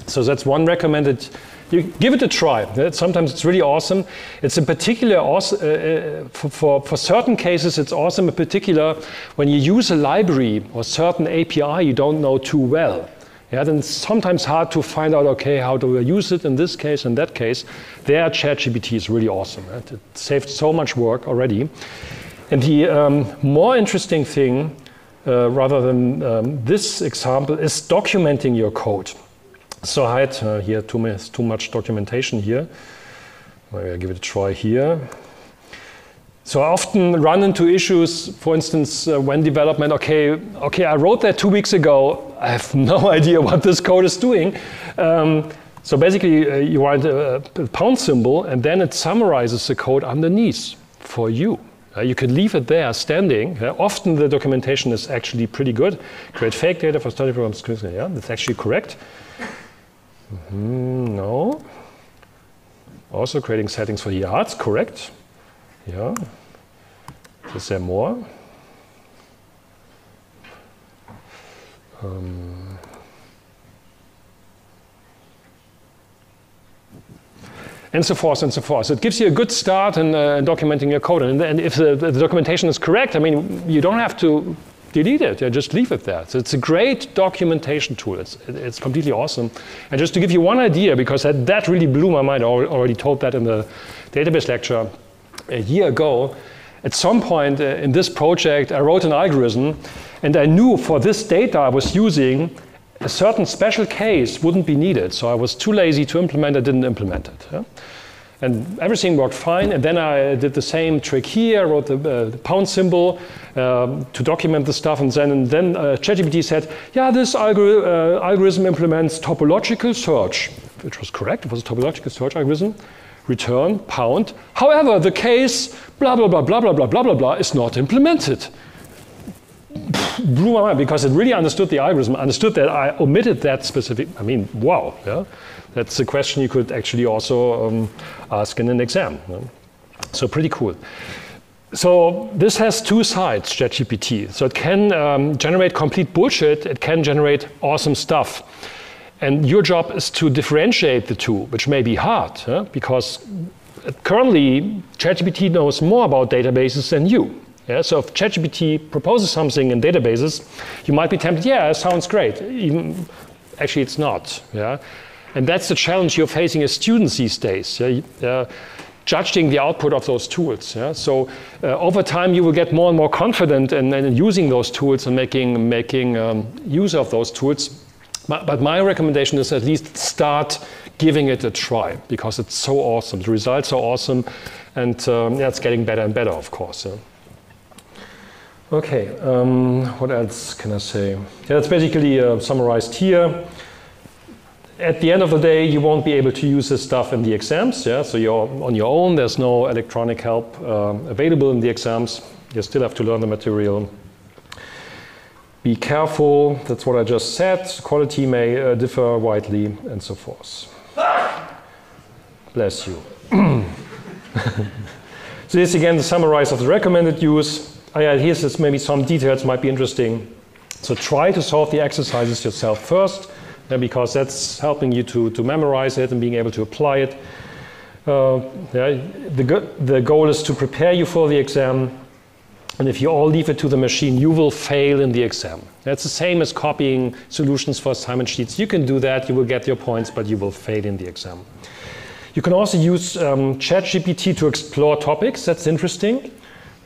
So that's one recommended. You give it a try. Sometimes it's really awesome. It's in particular awesome, uh, uh, for, for, for, certain cases. It's awesome in particular when you use a library or certain API you don't know too well. Yeah, then it's sometimes hard to find out, okay, how do I use it in this case, in that case. There, ChatGPT is really awesome. Right? It saved so much work already. And the um, more interesting thing, uh, rather than um, this example, is documenting your code. So I had uh, here too much, too much documentation here. Maybe I'll give it a try here. So I often run into issues, for instance, uh, when development, okay, okay, I wrote that two weeks ago. I have no idea what this code is doing. Um, so basically, uh, you write a, a, pound symbol, and then it summarizes the code underneath for you. Uh, you could leave it there standing. Uh, often the documentation is actually pretty good. Create fake data for study programs. Yeah, that's actually correct. Mm, no. Also creating settings for yards, correct. Yeah. Is there more? Um, and so forth and so forth. So it gives you a good start in, uh, documenting your code. And, and if the, the, documentation is correct, I mean, you don't have to delete it. You just leave it there. So it's a great documentation tool. It's, it's completely awesome. And just to give you one idea, because that, that really blew my mind, I already told that in the database lecture a year ago. At some point uh, in this project, I wrote an algorithm, and I knew for this data I was using, a certain special case wouldn't be needed. So I was too lazy to implement I didn't implement it. Yeah? And everything worked fine. And then I did the same trick here, I wrote the, uh, the pound symbol um, to document the stuff. And then, and then uh, ChatGPT said, yeah, this algor uh, algorithm implements topological search, which was correct. It was a topological search algorithm. Return, pound. However, the case, blah, blah, blah, blah, blah, blah, blah, blah, blah, is not implemented blew my mind because it really understood the algorithm, understood that I omitted that specific. I mean, wow, yeah, that's a question you could actually also um, ask in an exam. Yeah? So pretty cool. So this has two sides, ChatGPT. So it can um, generate complete bullshit. It can generate awesome stuff. And your job is to differentiate the two, which may be hard, because currently ChatGPT knows more about databases than you. Yeah, so if ChatGPT proposes something in databases, you might be tempted, yeah, it sounds great. Even, actually, it's not. Yeah? And that's the challenge you're facing as students these days. Yeah? Uh, judging the output of those tools. Yeah? So uh, over time, you will get more and more confident in, in using those tools and making, making um, use of those tools. But, my recommendation is at least start giving it a try because it's so awesome. The results are awesome, and um, yeah, it's getting better and better, of course. Yeah? Okay, um, what else can I say? Yeah, that's basically uh, summarized here. At the end of the day, you won't be able to use this stuff in the exams. Yeah, so you're on your own. There's no electronic help uh, available in the exams. You still have to learn the material. Be careful. That's what I just said. Quality may uh, differ widely, and so forth. Bless you. so this again the summarize of the recommended use oh yeah, here's maybe some details might be interesting. So try to solve the exercises yourself first, uh, because that's helping you to, to memorize it and being able to apply it. Uh, yeah, the, go the goal is to prepare you for the exam. And if you all leave it to the machine, you will fail in the exam. That's the same as copying solutions for assignment sheets. You can do that, you will get your points, but you will fail in the exam. You can also use um, ChatGPT to explore topics. That's interesting.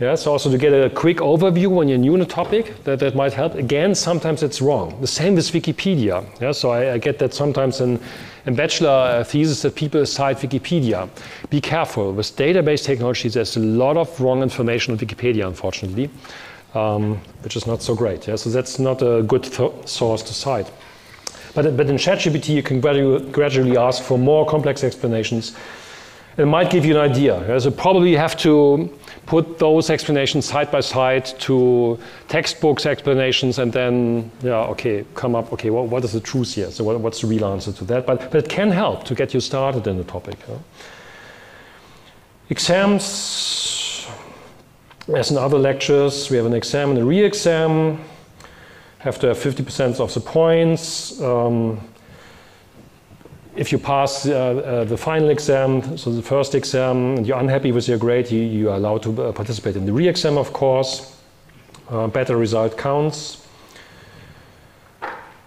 Yeah, so also to get a quick overview when you're new in a topic, that, that might help. Again, sometimes it's wrong. The same with Wikipedia. Yeah, so I, I get that sometimes in, in bachelor uh, thesis that people cite Wikipedia. Be careful. With database technologies, there's a lot of wrong information on Wikipedia, unfortunately, um, which is not so great. Yeah, so that's not a good source to cite. But, but in ChatGPT, you can gradually, gradually ask for more complex explanations. It might give you an idea. Yeah, so probably you have to put those explanations side by side to textbooks explanations and then, yeah, okay, come up, okay, well, what is the truth here? So what, what's the real answer to that? But, but it can help to get you started in the topic. Exams, as in other lectures, we have an exam and a re-exam. Have to have 50% of the points. Um, if you pass uh, uh, the final exam, so the first exam, and you're unhappy with your grade, you, you are allowed to uh, participate in the re-exam, of course. Uh, better result counts.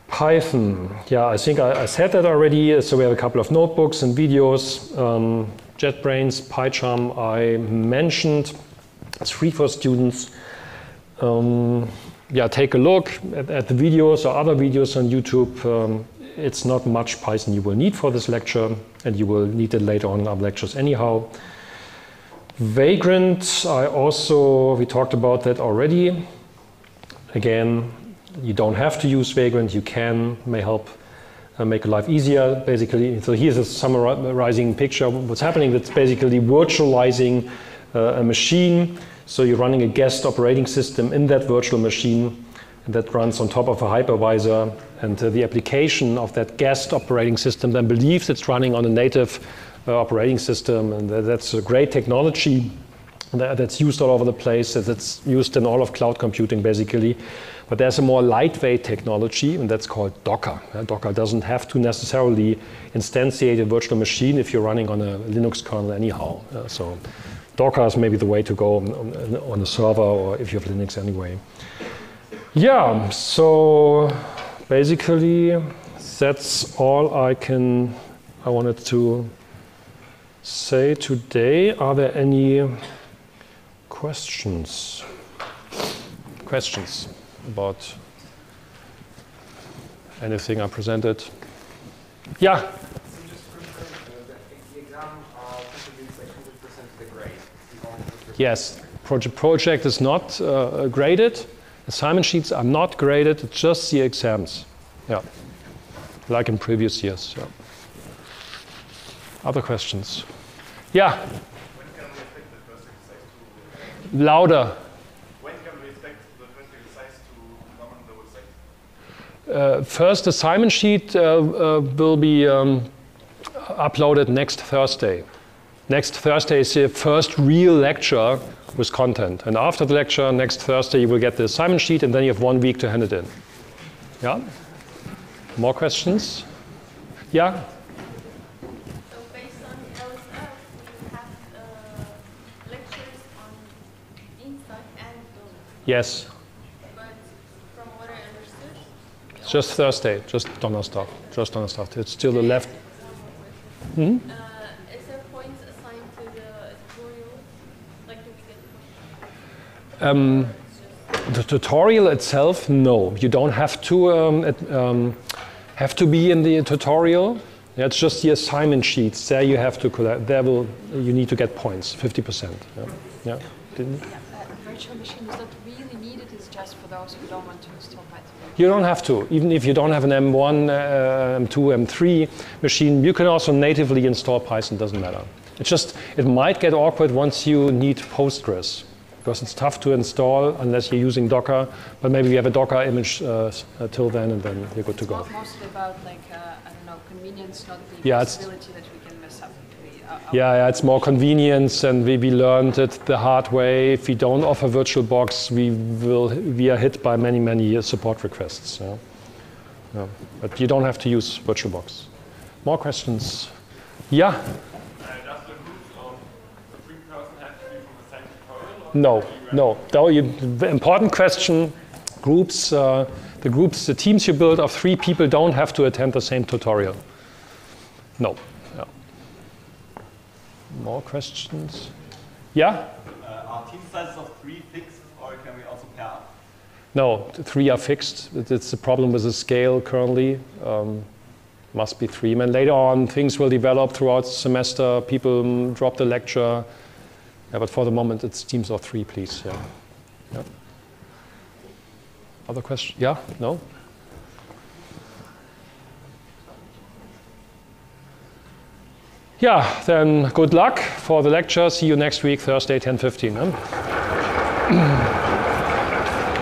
Python, yeah, I think I, I, said that already. So we have a couple of notebooks and videos. Um, JetBrains, PyCharm, I mentioned. It's free for students. Um, yeah, take a look at, at, the videos or other videos on YouTube. Um, it's not much Python you will need for this lecture, and you will need it later on in other lectures anyhow. Vagrant, I also, we talked about that already. Again, you don't have to use Vagrant, you can, may help uh, make life easier, basically. So here's a summarizing picture of what's happening. It's basically virtualizing uh, a machine So you're running a guest operating system in that virtual machine that runs on top of a hypervisor, and uh, the application of that guest operating system then believes it's running on a native uh, operating system, and that's a great technology that's used all over the place. That's used in all of cloud computing, basically. But there's a more lightweight technology, and that's called Docker. Uh, Docker doesn't have to necessarily instantiate a virtual machine if you're running on a Linux kernel anyhow. Uh, so Docker is maybe the way to go on, on, on a server or if you have Linux anyway. Yeah, so basically that's all I can I wanted to say today. Are there any questions? Questions about anything I presented? Yeah. Yes, project project is not uh, graded. Assignment sheets are not graded, it's just the exams. Yeah, like in previous years. Yeah. Other questions? Yeah. When can we expect the first exercise to? Louder. When can we expect the first exercise to come on the website? Uh, first assignment sheet uh, uh, will be um, uploaded next Thursday. Next Thursday is the first real lecture with content. And after the lecture, next Thursday, you will get the assignment sheet, and then you have one week to hand it in. Yeah? More questions? Yeah? So based on LSF, we have uh, lectures on Insight and Yes. But from what I understood, just Thursday, just Donnerstag. Just Donnerstag. It's still the left. uh, is there points assigned to the tutorial? Like do we get Um, the tutorial itself, no. You don't have to um, it, um, have to be in the tutorial. It's just the assignment sheets. There you have to collect. There will you need to get points, 50%. Yeah. yeah. Didn't- Yeah, a virtual machine is not really needed, it's just for those who don't want to install Python. You don't have to. Even if you don't have an M1, uh, M2, M3 machine, you can also natively install Python, doesn't matter. It's just, it might get awkward once you need Postgres, because it's tough to install unless you're using Docker, but maybe we have a Docker image uh, uh, till then, and then you're good to go. mo- mostly about like, uh, I don't know, convenience, not the Yeah, it's- possibility that we can mess up. Uh, uh, Yeah, yeah, it's more convenience, and we, we learned it the hard way. If we don't offer VirtualBox, we will we are hit by many many support requests. Yeah. Yeah. But you don't have to use VirtualBox. More questions? Yeah. Uh, does the groups of three person have to be from the same tutorial? or No, no. The important question. Groups, uh, the groups, the teams you build of three people don't have to attend the same tutorial. No. Yeah. More questions? Yeah. Uh, are team sizes of three fixed, or can we also pair up? No, th- three are fixed. It's a problem with the scale currently. Um, must be three. And later on, things will develop throughout the semester. People drop the lecture. Yeah, but for the moment, it's teams of three, please. Yeah. yeah. Other question? Yeah? No? Yeah, then good luck for the lecture. See you next week, Thursday, 10.15. Huh?